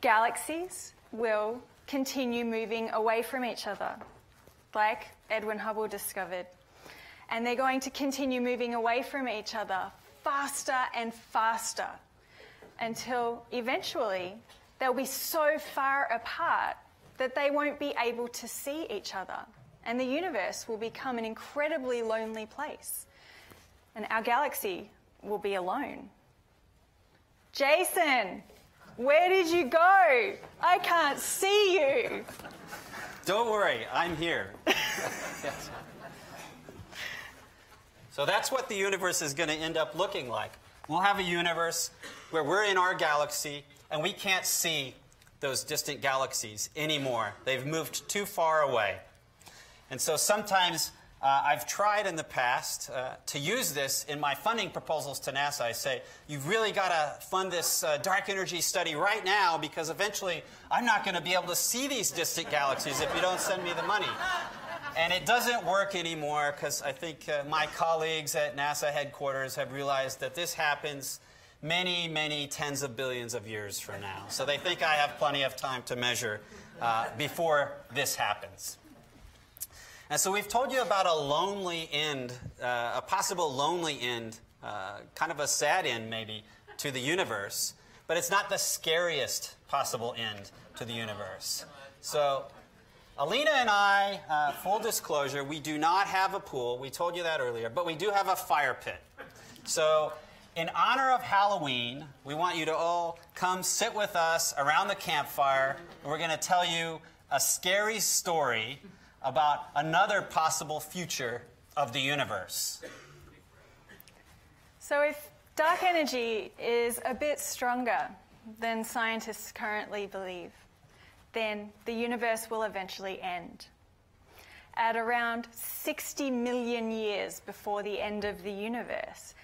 galaxies will continue moving away from each other, like Edwin Hubble discovered. And they're going to continue moving away from each other faster and faster until eventually they'll be so far apart that they won't be able to see each other. And the universe will become an incredibly lonely place. And our galaxy will be alone. Jason, where did you go? I can't see you. Don't worry, I'm here. yes. So that's what the universe is going to end up looking like. We'll have a universe where we're in our galaxy and we can't see those distant galaxies anymore. They've moved too far away. And so sometimes uh, I've tried in the past uh, to use this in my funding proposals to NASA. I say, you've really got to fund this uh, dark energy study right now because eventually I'm not going to be able to see these distant galaxies if you don't send me the money. And it doesn't work anymore because I think uh, my colleagues at NASA headquarters have realized that this happens many, many tens of billions of years from now. So they think I have plenty of time to measure uh, before this happens. And so we've told you about a lonely end, uh, a possible lonely end, uh, kind of a sad end maybe, to the universe. But it's not the scariest possible end to the universe. So Alina and I, uh, full disclosure, we do not have a pool. We told you that earlier, but we do have a fire pit. So, in honor of Halloween, we want you to all come sit with us around the campfire. We're going to tell you a scary story about another possible future of the universe. So, if dark energy is a bit stronger than scientists currently believe, then the universe will eventually end. At around 60 million years before the end of the universe,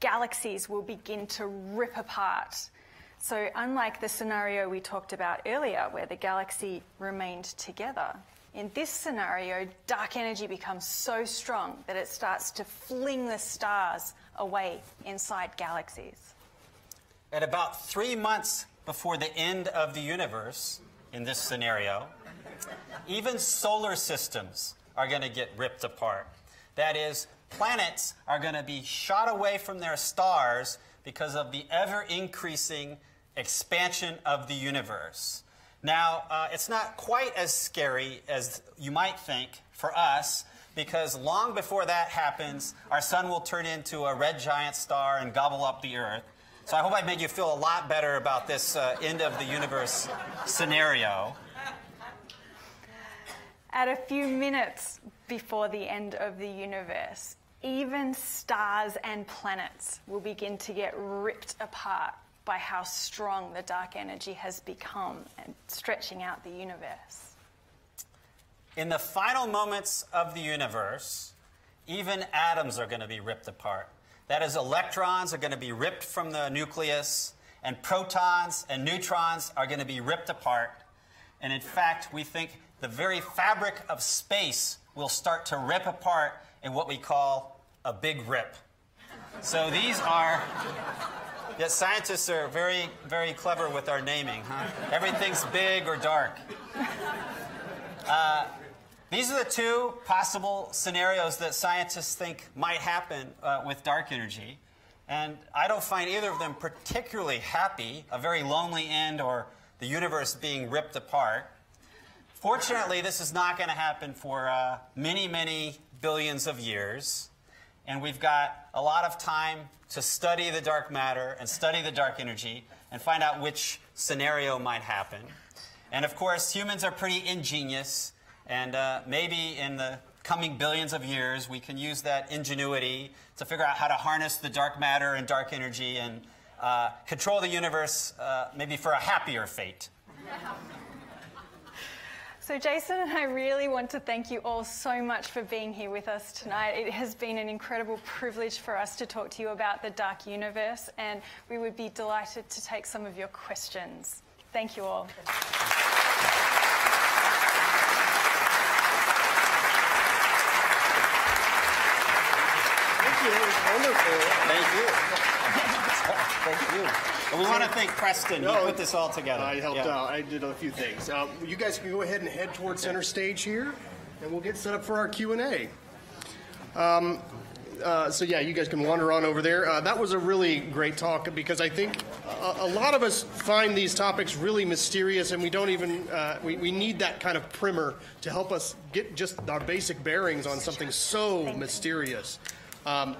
galaxies will begin to rip apart. So, unlike the scenario we talked about earlier, where the galaxy remained together, in this scenario, dark energy becomes so strong that it starts to fling the stars away inside galaxies. At about three months before the end of the universe, in this scenario, even solar systems are going to get ripped apart. That is, planets are going to be shot away from their stars because of the ever increasing expansion of the universe. Now, uh, it's not quite as scary as you might think for us because long before that happens, our sun will turn into a red giant star and gobble up the Earth. So I hope I made you feel a lot better about this uh, end of the universe scenario. At a few minutes before the end of the universe, even stars and planets will begin to get ripped apart by how strong the dark energy has become and stretching out the universe. In the final moments of the universe, even atoms are going to be ripped apart. That is, electrons are going to be ripped from the nucleus, and protons and neutrons are going to be ripped apart. And in fact, we think the very fabric of space will start to rip apart in what we call a big rip. So these are. Yes, scientists are very, very clever with our naming, huh? Everything's big or dark. Uh, these are the two possible scenarios that scientists think might happen uh, with dark energy. And I don't find either of them particularly happy, a very lonely end or the universe being ripped apart. Fortunately, this is not going to happen for uh, many, many billions of years. And we've got a lot of time to study the dark matter and study the dark energy and find out which scenario might happen. And of course, humans are pretty ingenious. And uh, maybe in the coming billions of years, we can use that ingenuity to figure out how to harness the dark matter and dark energy and uh, control the universe, uh, maybe for a happier fate. So, Jason and I really want to thank you all so much for being here with us tonight. It has been an incredible privilege for us to talk to you about the dark universe, and we would be delighted to take some of your questions. Thank you all. wonderful. Thank you. <laughs> thank you. And we want to thank Preston. No, he put this all together. I helped Yeah. out. I did a few things. Uh, you guys can go ahead and head towards center stage here, and we'll get set up for our Q and A. Um, Uh, so yeah, you guys can wander on over there. Uh, that was a really great talk because I think a, a, lot of us find these topics really mysterious, and we don't even uh, we, we need that kind of primer to help us get just our basic bearings on something so mysterious. Um,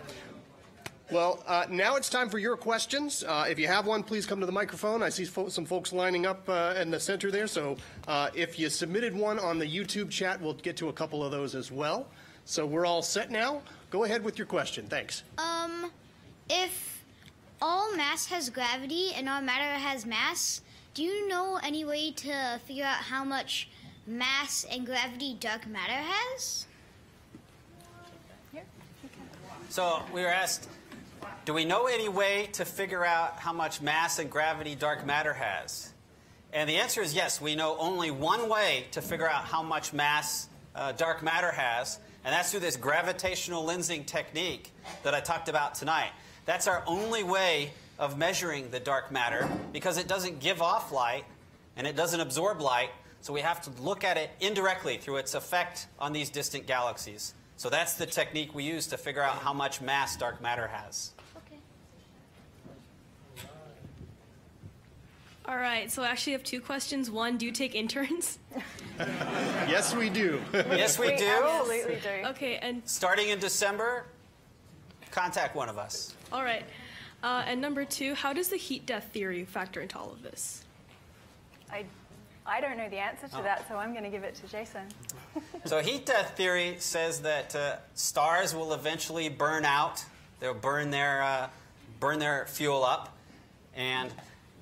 well, uh, now it's time for your questions. Uh, if you have one, please come to the microphone. I see fo- some folks lining up uh, in the center there. So uh, if you submitted one on the YouTube chat, we'll get to a couple of those as well. So we're all set now. Go ahead with your question. Thanks. Um, if all mass has gravity and all matter has mass, do you know any way to figure out how much mass and gravity dark matter has? So we were asked do we know any way to figure out how much mass and gravity dark matter has? And the answer is yes. We know only one way to figure out how much mass uh, dark matter has, and that's through this gravitational lensing technique that I talked about tonight. That's our only way of measuring the dark matter because it doesn't give off light and it doesn't absorb light, so we have to look at it indirectly through its effect on these distant galaxies. So that's the technique we use to figure out how much mass dark matter has. Okay. All right, so I actually have two questions. One, do you take interns? <laughs> yes, we do. yes, we, we do. Absolutely do. Okay, and starting in December, contact one of us. All right. Uh, and number two, how does the heat death theory factor into all of this? I, I don't know the answer to oh. that, so I'm going to give it to Jason. <laughs> so heat death theory says that uh, stars will eventually burn out. They'll burn their uh, burn their fuel up, and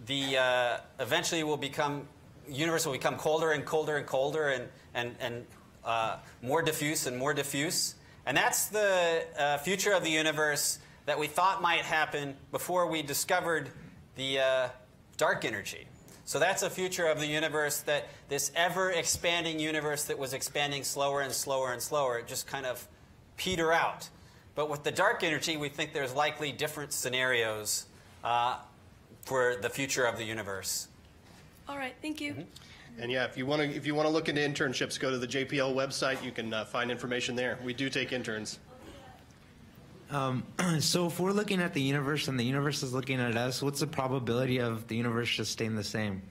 the uh, eventually will become universe will become colder and colder and colder and and and uh, more diffuse and more diffuse. And that's the uh, future of the universe that we thought might happen before we discovered the uh, dark energy. So that's a future of the universe that this ever expanding universe that was expanding slower and slower and slower, it just kind of peter out. But with the dark energy, we think there's likely different scenarios uh, for the future of the universe. All right, thank you. Mm -hmm. And yeah, if you want to if you want to look into internships, go to the JPL website. You can uh, find information there. We do take interns. Um, <clears throat> so if we're looking at the universe and the universe is looking at us, what's the probability of the universe just staying the same?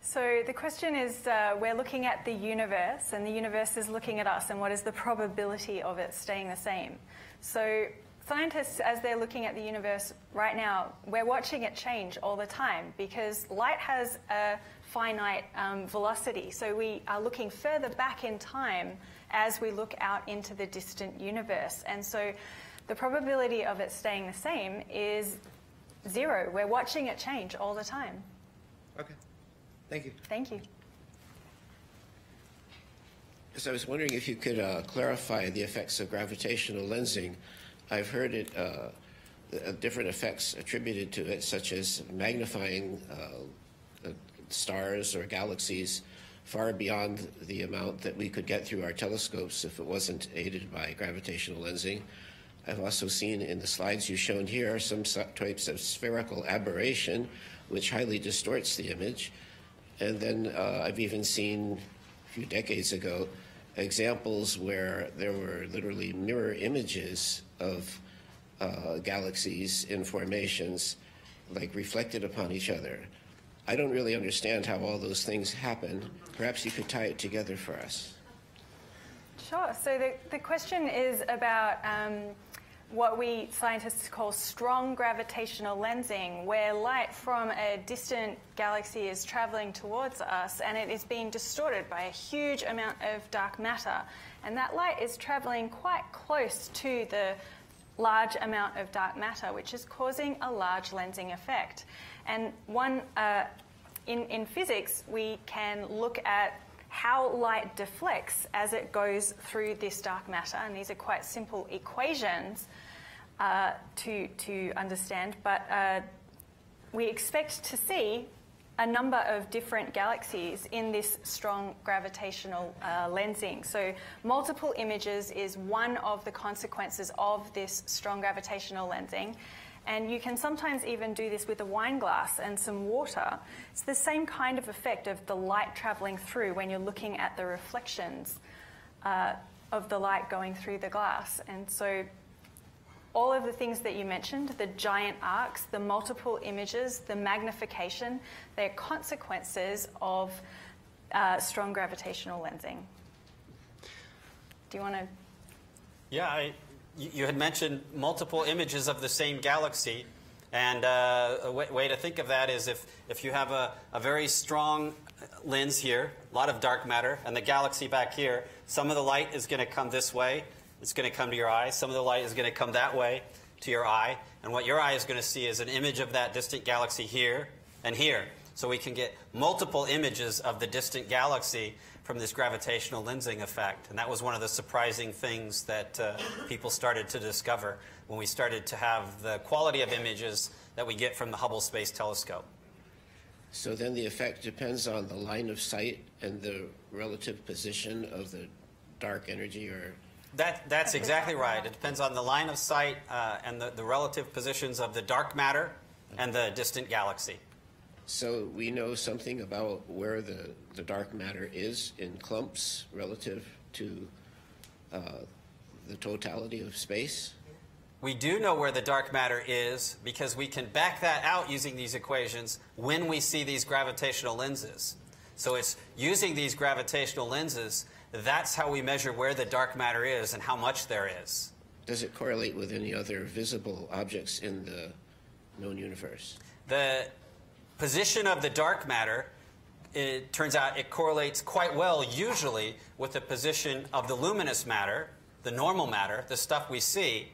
So the question is, uh, we're looking at the universe, and the universe is looking at us, and what is the probability of it staying the same? So scientists, as they're looking at the universe right now, we're watching it change all the time because light has a finite um, velocity. So we are looking further back in time as we look out into the distant universe. And so the probability of it staying the same is zero. We're watching it change all the time. Okay. Thank you. Thank you. So I was wondering if you could uh, clarify the effects of gravitational lensing I've heard it, uh, uh, different effects attributed to it, such as magnifying uh, stars or galaxies far beyond the amount that we could get through our telescopes if it wasn't aided by gravitational lensing. I've also seen in the slides you've shown here some types of spherical aberration, which highly distorts the image. And then uh, I've even seen a few decades ago examples where there were literally mirror images of uh, galaxies in formations, like reflected upon each other. I don't really understand how all those things happen. Perhaps you could tie it together for us. Sure. So the, the question is about um, what we scientists call strong gravitational lensing, where light from a distant galaxy is traveling towards us and it is being distorted by a huge amount of dark matter. And that light is traveling quite close to the large amount of dark matter, which is causing a large lensing effect. And one, uh, in, in physics, we can look at how light deflects as it goes through this dark matter. And these are quite simple equations uh, to, to understand, but uh, we expect to see a number of different galaxies in this strong gravitational uh, lensing. So, multiple images is one of the consequences of this strong gravitational lensing. And you can sometimes even do this with a wine glass and some water. It's the same kind of effect of the light traveling through when you're looking at the reflections. Uh, of the light going through the glass. And so all of the things that you mentioned, the giant arcs, the multiple images, the magnification, they're consequences of uh, strong gravitational lensing. Do you want to? Yeah, I, you had mentioned multiple images of the same galaxy. And uh, a way, to think of that is if, if you have a, a very strong lens here, a lot of dark matter, and the galaxy back here, some of the light is going to come this way, it's going to come to your eye. Some of the light is going to come that way to your eye. And what your eye is going to see is an image of that distant galaxy here and here. So we can get multiple images of the distant galaxy from this gravitational lensing effect. And that was one of the surprising things that uh, people started to discover when we started to have the quality of images that we get from the Hubble Space Telescope. So then the effect depends on the line of sight and the relative position of the dark energy or that, that's exactly right. It depends on the line of sight uh, and the, the relative positions of the dark matter and the distant galaxy. So we know something about where the, the dark matter is in clumps relative to uh, the totality of space? We do know where the dark matter is because we can back that out using these equations when we see these gravitational lenses. So it's using these gravitational lenses that's how we measure where the dark matter is and how much there is. Does it correlate with any other visible objects in the known universe? The position of the dark matter, it turns out it correlates quite well, usually, with the position of the luminous matter, the normal matter, the stuff we see.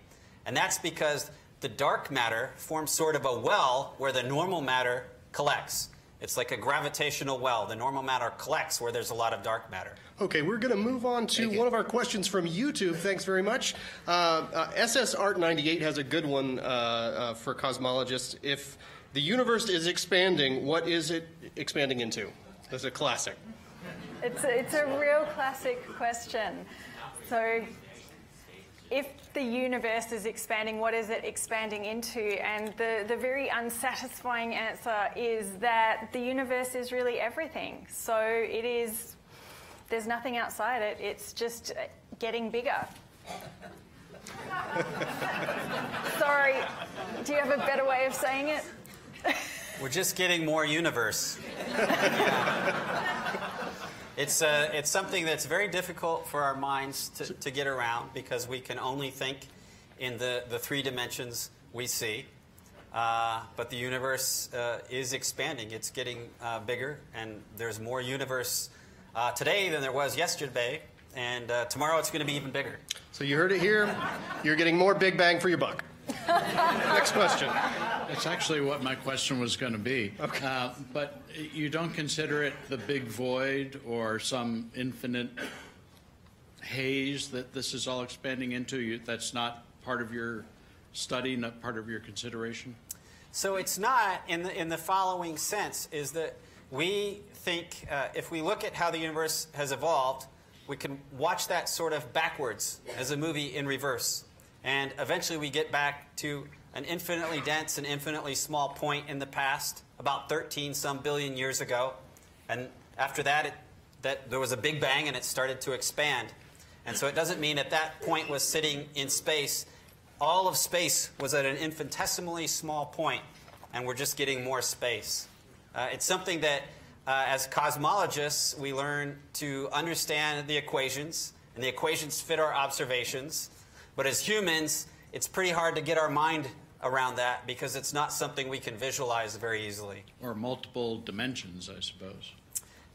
And that's because the dark matter forms sort of a well where the normal matter collects. It's like a gravitational well. The normal matter collects where there's a lot of dark matter. Okay, we're going to move on to one of our questions from YouTube. Thanks very much. Uh, uh, SS Art 98 has a good one uh, uh, for cosmologists. If the universe is expanding, what is it expanding into? That's a classic. It's a, it's a real classic question. So, if the universe is expanding, what is it expanding into? And the, the very unsatisfying answer is that the universe is really everything. So it is, there's nothing outside it, it's just getting bigger. <laughs> Sorry, do you have a better way of saying it? <laughs> We're just getting more universe. <laughs> It's, uh, it's something that's very difficult for our minds to, to get around because we can only think in the, the three dimensions we see. Uh, but the universe uh, is expanding. It's getting uh, bigger, and there's more universe uh, today than there was yesterday. And uh, tomorrow it's going to be even bigger. So you heard it here. You're getting more Big Bang for your buck. <laughs> Next question. That's actually what my question was going to be. Okay. Uh, but you don't consider it the big void or some infinite haze that this is all expanding into? You, that's not part of your study, not part of your consideration? So it's not in the, in the following sense is that we think uh, if we look at how the universe has evolved, we can watch that sort of backwards as a movie in reverse. And eventually we get back to an infinitely dense and infinitely small point in the past, about 13 some billion years ago. And after that, it, that there was a big bang and it started to expand. And so it doesn't mean at that point was sitting in space. All of space was at an infinitesimally small point, and we're just getting more space. Uh, it's something that, uh, as cosmologists, we learn to understand the equations, and the equations fit our observations. But as humans, it's pretty hard to get our mind around that because it's not something we can visualize very easily. Or multiple dimensions, I suppose.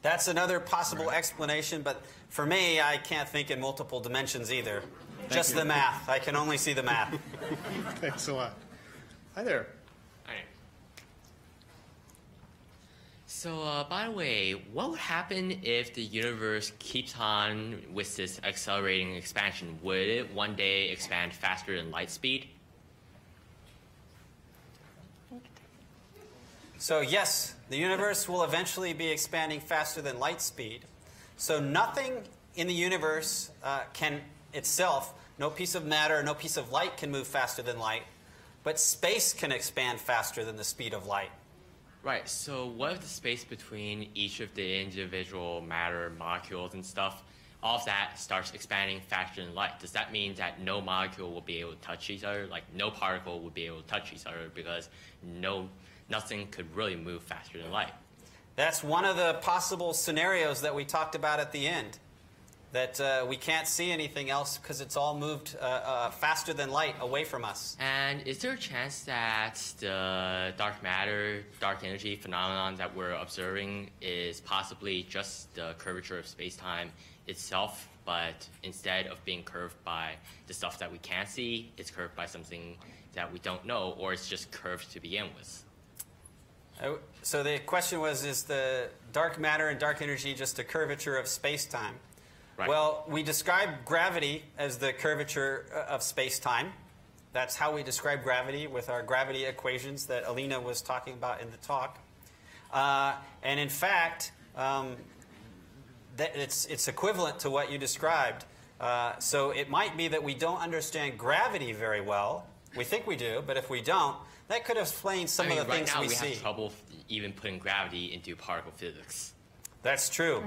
That's another possible right. explanation, but for me, I can't think in multiple dimensions either. Thank Just you. the math. I can only see the math. <laughs> Thanks a lot. Hi there. Hi. So, uh, by the way, what would happen if the universe keeps on with this accelerating expansion? Would it one day expand faster than light speed? So, yes, the universe will eventually be expanding faster than light speed. So, nothing in the universe uh, can itself, no piece of matter, no piece of light can move faster than light, but space can expand faster than the speed of light. Right. So, what if the space between each of the individual matter molecules and stuff all of that starts expanding faster than light. Does that mean that no molecule will be able to touch each other? Like no particle would be able to touch each other because no nothing could really move faster than light. That's one of the possible scenarios that we talked about at the end. That uh, we can't see anything else because it's all moved uh, uh, faster than light away from us. And is there a chance that the dark matter, dark energy phenomenon that we're observing is possibly just the curvature of space-time itself, but instead of being curved by the stuff that we can't see, it's curved by something that we don't know, or it's just curved to begin with? Uh, so the question was, is the dark matter and dark energy just a curvature of space-time? Right. Well, we describe gravity as the curvature uh, of space-time. That's how we describe gravity with our gravity equations that Alina was talking about in the talk. Uh, and in fact, um, that it's, it's equivalent to what you described. Uh, so it might be that we don't understand gravity very well. We think we do, but if we don't, that could explain some I mean, of the right things now we, we see. have trouble even putting gravity into particle physics. That's true.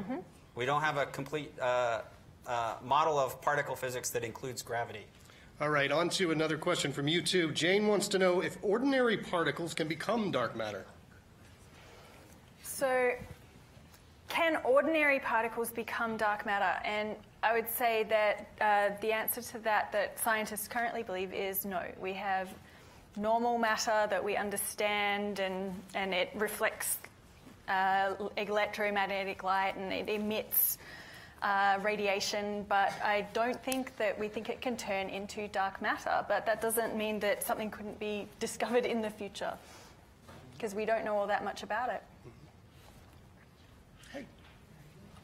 We don't have a complete uh, uh, model of particle physics that includes gravity. All right, on to another question from YouTube. Jane wants to know if ordinary particles can become dark matter. So, can ordinary particles become dark matter? And I would say that uh, the answer to that, that scientists currently believe, is no. We have normal matter that we understand, and, and it reflects uh, electromagnetic light and it emits uh, radiation, but I don't think that we think it can turn into dark matter. But that doesn't mean that something couldn't be <laughs> discovered in the future, because we don't know all that much about it. Hey.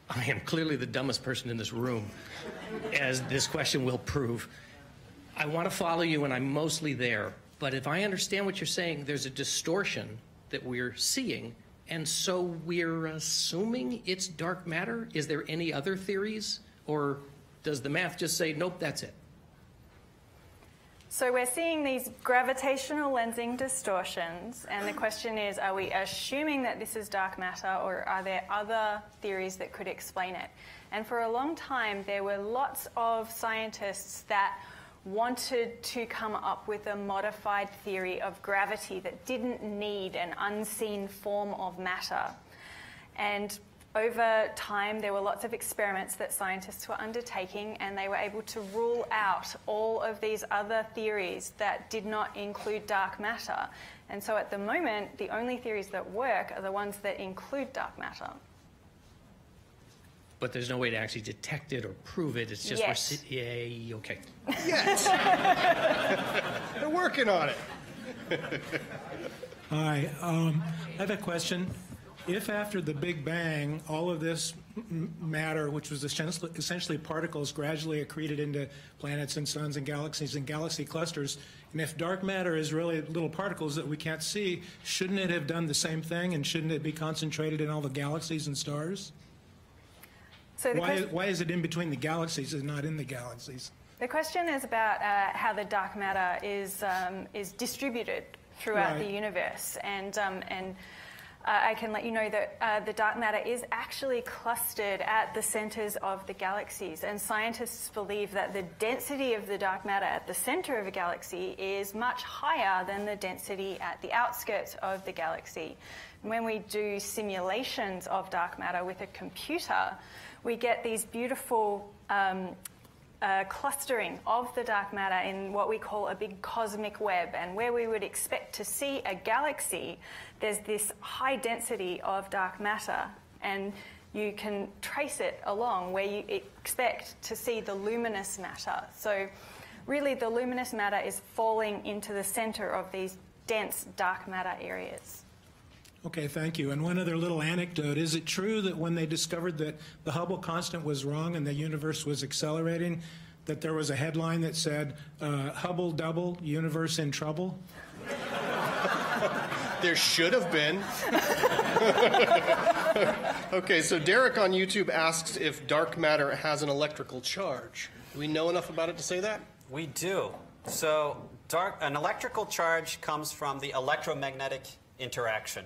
I am clearly the dumbest person in this room, as this question will prove. I want to follow you, and I'm mostly there. But if I understand what you're saying, there's a distortion that we're seeing, and so we're assuming it's dark matter. Is there any other theories, or does the math just say, nope, that's it? So we're seeing these gravitational lensing distortions, and the question is are we assuming that this is dark matter, or are there other theories that could explain it? And for a long time, there were lots of scientists that wanted to come up with a modified theory of gravity that didn't need an unseen form of matter. And over time, there were lots of experiments that scientists were undertaking, and they were able to rule out all of these other theories that did not include dark matter. And so at the moment, the only theories that work are the ones that include dark matter. But there's no way to actually detect it or prove it. It's just Yet. we're si- yay, okay. Yes. <laughs> They're working on it. Hi, um, I have a question. If after the Big Bang, all of this m- matter, which was essentially, essentially particles, gradually accreted into planets and suns and galaxies and galaxy clusters, and if dark matter is really little particles that we can't see, shouldn't it have done the same thing, and shouldn't it be concentrated in all the galaxies and stars? So Why, question- why is it in between the galaxies and not in the galaxies? The question is about uh, how the dark matter is um, is distributed throughout Right. the universe, and um, and uh, I can let you know that uh, the dark matter is actually clustered at the centers of the galaxies, and scientists believe that the density of the dark matter at the center of a galaxy is much higher than the density at the outskirts of the galaxy. When we do simulations of dark matter with a computer, we get these beautiful um, uh, clustering of the dark matter in what we call a big cosmic web. And where we would expect to see a galaxy, there's this high density of dark matter. And you can trace it along where you expect to see the luminous matter. So, really, the luminous matter is falling into the center of these dense dark matter areas. Okay, thank you. And one other little anecdote. Is it true that when they discovered that the Hubble constant was wrong and the universe was accelerating, that there was a headline that said, uh, Hubble double, universe in trouble? <laughs> There should have been. <laughs> okay, so Derek on YouTube asks if dark matter has an electrical charge. Do we know enough about it to say that? We do. So, dark, an electrical charge comes from the electromagnetic interaction.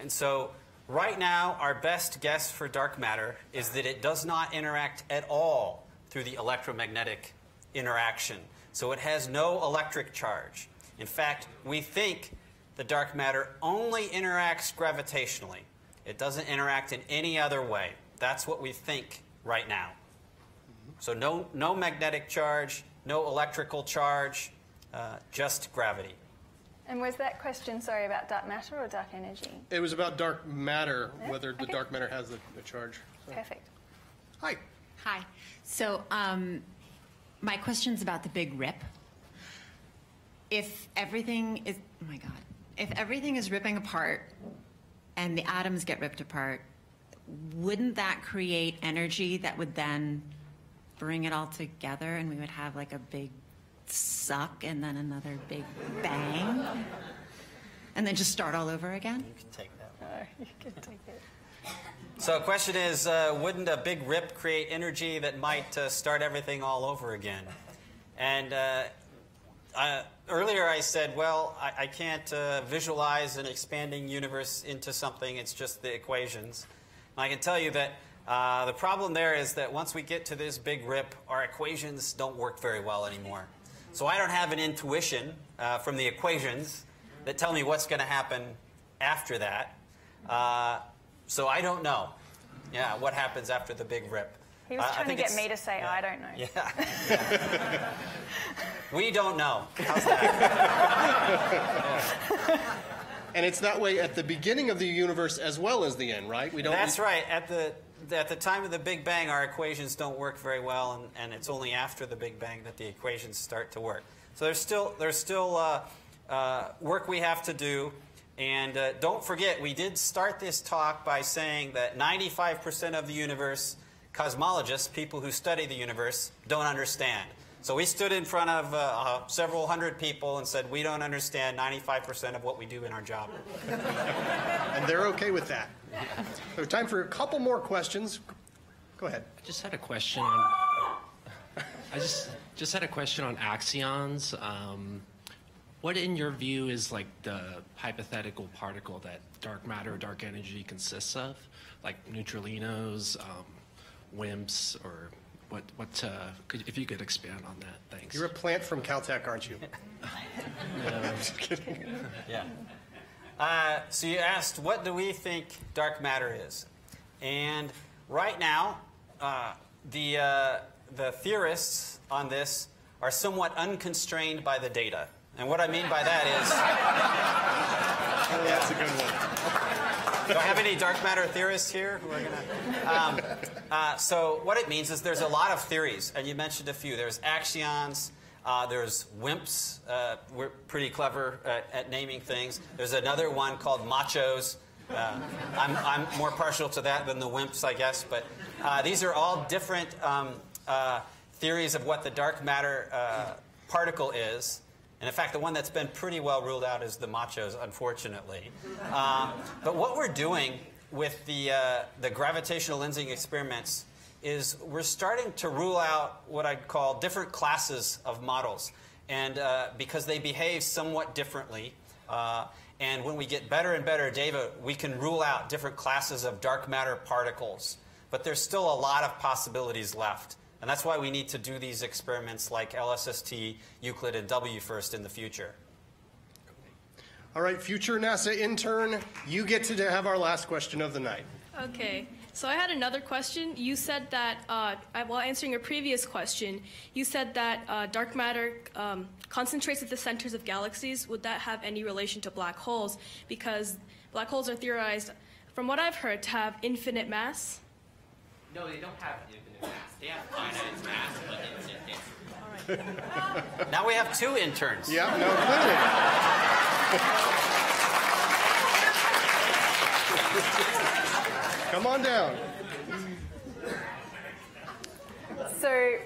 And so, Right now, our best guess for dark matter is that it does not interact at all through the electromagnetic interaction. So it has no electric charge. In fact, we think the dark matter only interacts gravitationally. It doesn't interact in any other way. That's what we think right now. So no, no magnetic charge, no electrical charge, uh, just gravity. And was that question, sorry, about dark matter or dark energy? It was about dark matter, Yeah, whether the okay. dark matter has the, the charge. So- Perfect. Hi. Hi. So, um, my question's about the Big Rip. If everything is, oh my God, if everything is ripping apart and the atoms get ripped apart, wouldn't that create energy that would then bring it all together and we would have like a big suck and then another big bang? And then just start all over again? You can take that. Oh, you can take it. So the question is, uh, wouldn't a big rip create energy that might uh, start everything all over again? And uh, uh, earlier I said, well, I, I can't uh, visualize an expanding universe into something. It's just the equations. And I can tell you that uh, the problem there is that once we get to this big rip, our equations don't work very well anymore. So I don't have an intuition uh, from the equations that tell me what's going to happen after that. Uh, so I don't know. Yeah, what happens after the big rip? He was Uh, I trying to think get me to say, I don't know. Yeah. <laughs> <laughs> we don't know. How's that? And it's that way at the beginning of the universe as well as the end, right? We don't. That's right. At the at the time of the Big Bang, our equations don't work very well, and, and it's only after the Big Bang that the equations start to work. So there's still there's still uh, uh, work we have to do. And uh, don't forget, we did start this talk by saying that 95% of the universe, cosmologists, people who study the universe, don't understand. So we stood in front of uh, uh, several hundred people and said, we don't understand 95% of what we do in our job. <laughs> and they're okay with that. So time for a couple more questions. Go ahead. I just had a question on. I just just had a question on axions. Um, what, in your view, is like the hypothetical particle that dark matter or dark energy consists of, like neutralinos, um, WIMPs, or what? What? Uh, could, if you could expand on that, thanks. You're a plant from Caltech, aren't you? <laughs> <laughs> No. Just kidding. Yeah. Uh, so you asked, what do we think dark matter is? And right now, uh, the, uh, the theorists on this are somewhat unconstrained by the data. And what I mean by that is. <laughs> That's a good one. Do I have any dark matter theorists here who are going to? Um, uh, so what it means is there's a lot of theories, and you mentioned a few. There's axions. Uh, there's WIMPs. Uh, we're pretty clever at, at naming things. There's another one called machos. Uh, I'm, I'm more partial to that than the WIMPs, I guess. But uh, these are all different um, uh, theories of what the dark matter uh, particle is. And in fact, the one that's been pretty well ruled out is the machos, unfortunately. Um, but what we're doing with the, uh, the gravitational lensing experiments is we're starting to rule out what I'd call different classes of models. And uh, because they behave somewhat differently, uh, and when we get better and better data, we can rule out different classes of dark matter particles. But there's still a lot of possibilities left. And that's why we need to do these experiments like LSST, Euclid, and WFIRST in the future. All right, future NASA intern, you get to have our last question of the night. Okay. So I had another question. You said that, uh, while answering your previous question, you said that uh, dark matter um, concentrates at the centers of galaxies. Would that have any relation to black holes? Because black holes are theorized, from what I've heard, to have infinite mass. No, they don't have infinite mass. They have finite mass, but infinite. Now we have two interns. Yeah, no, <laughs> Come on down. So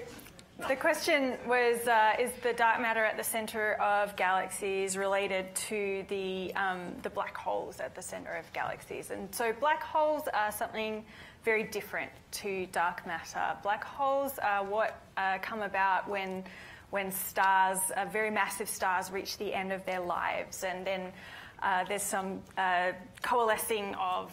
the question was, uh, is the dark matter at the center of galaxies related to the, um, the black holes at the center of galaxies? And so black holes are something very different to dark matter. Black holes are what uh, come about when, when stars, uh, very massive stars, reach the end of their lives. And then uh, there's some uh, coalescing of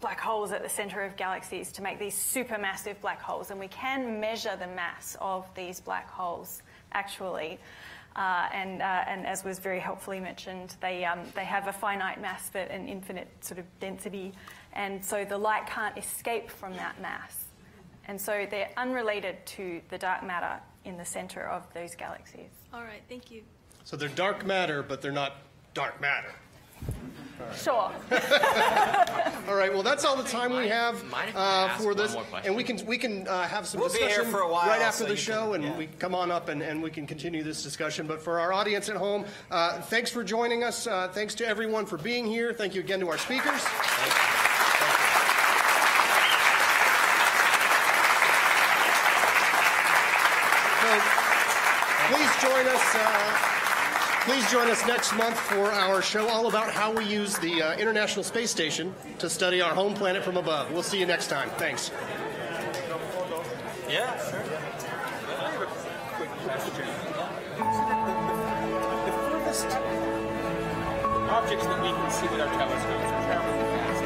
black holes at the center of galaxies to make these supermassive black holes, and we can measure the mass of these black holes actually. Uh, and, uh, and as was very helpfully mentioned, they, um, they have a finite mass but an infinite sort of density, and so the light can't escape from that mass. And so they're unrelated to the dark matter in the center of those galaxies. All right, thank you. So they're dark matter, but they're not dark matter. Sure. <laughs> All right. Well, that's all the time we have mind if I uh, ask for one this, more question? and we can we can uh, have some We'll be here discussion for a while, right after so the you show, can- and yeah. we come on up and, and we can continue this discussion. But for our audience at home, uh, thanks for joining us. Uh, thanks to everyone for being here. Thank you again to our speakers. So, please join us. Uh, Please join us next month for our show all about how we use the uh, International Space Station to study our home planet from above. We'll see you next time. Thanks. Yeah, sure. quick question. The furthest objects that we can see with our telescopes are traveling fast.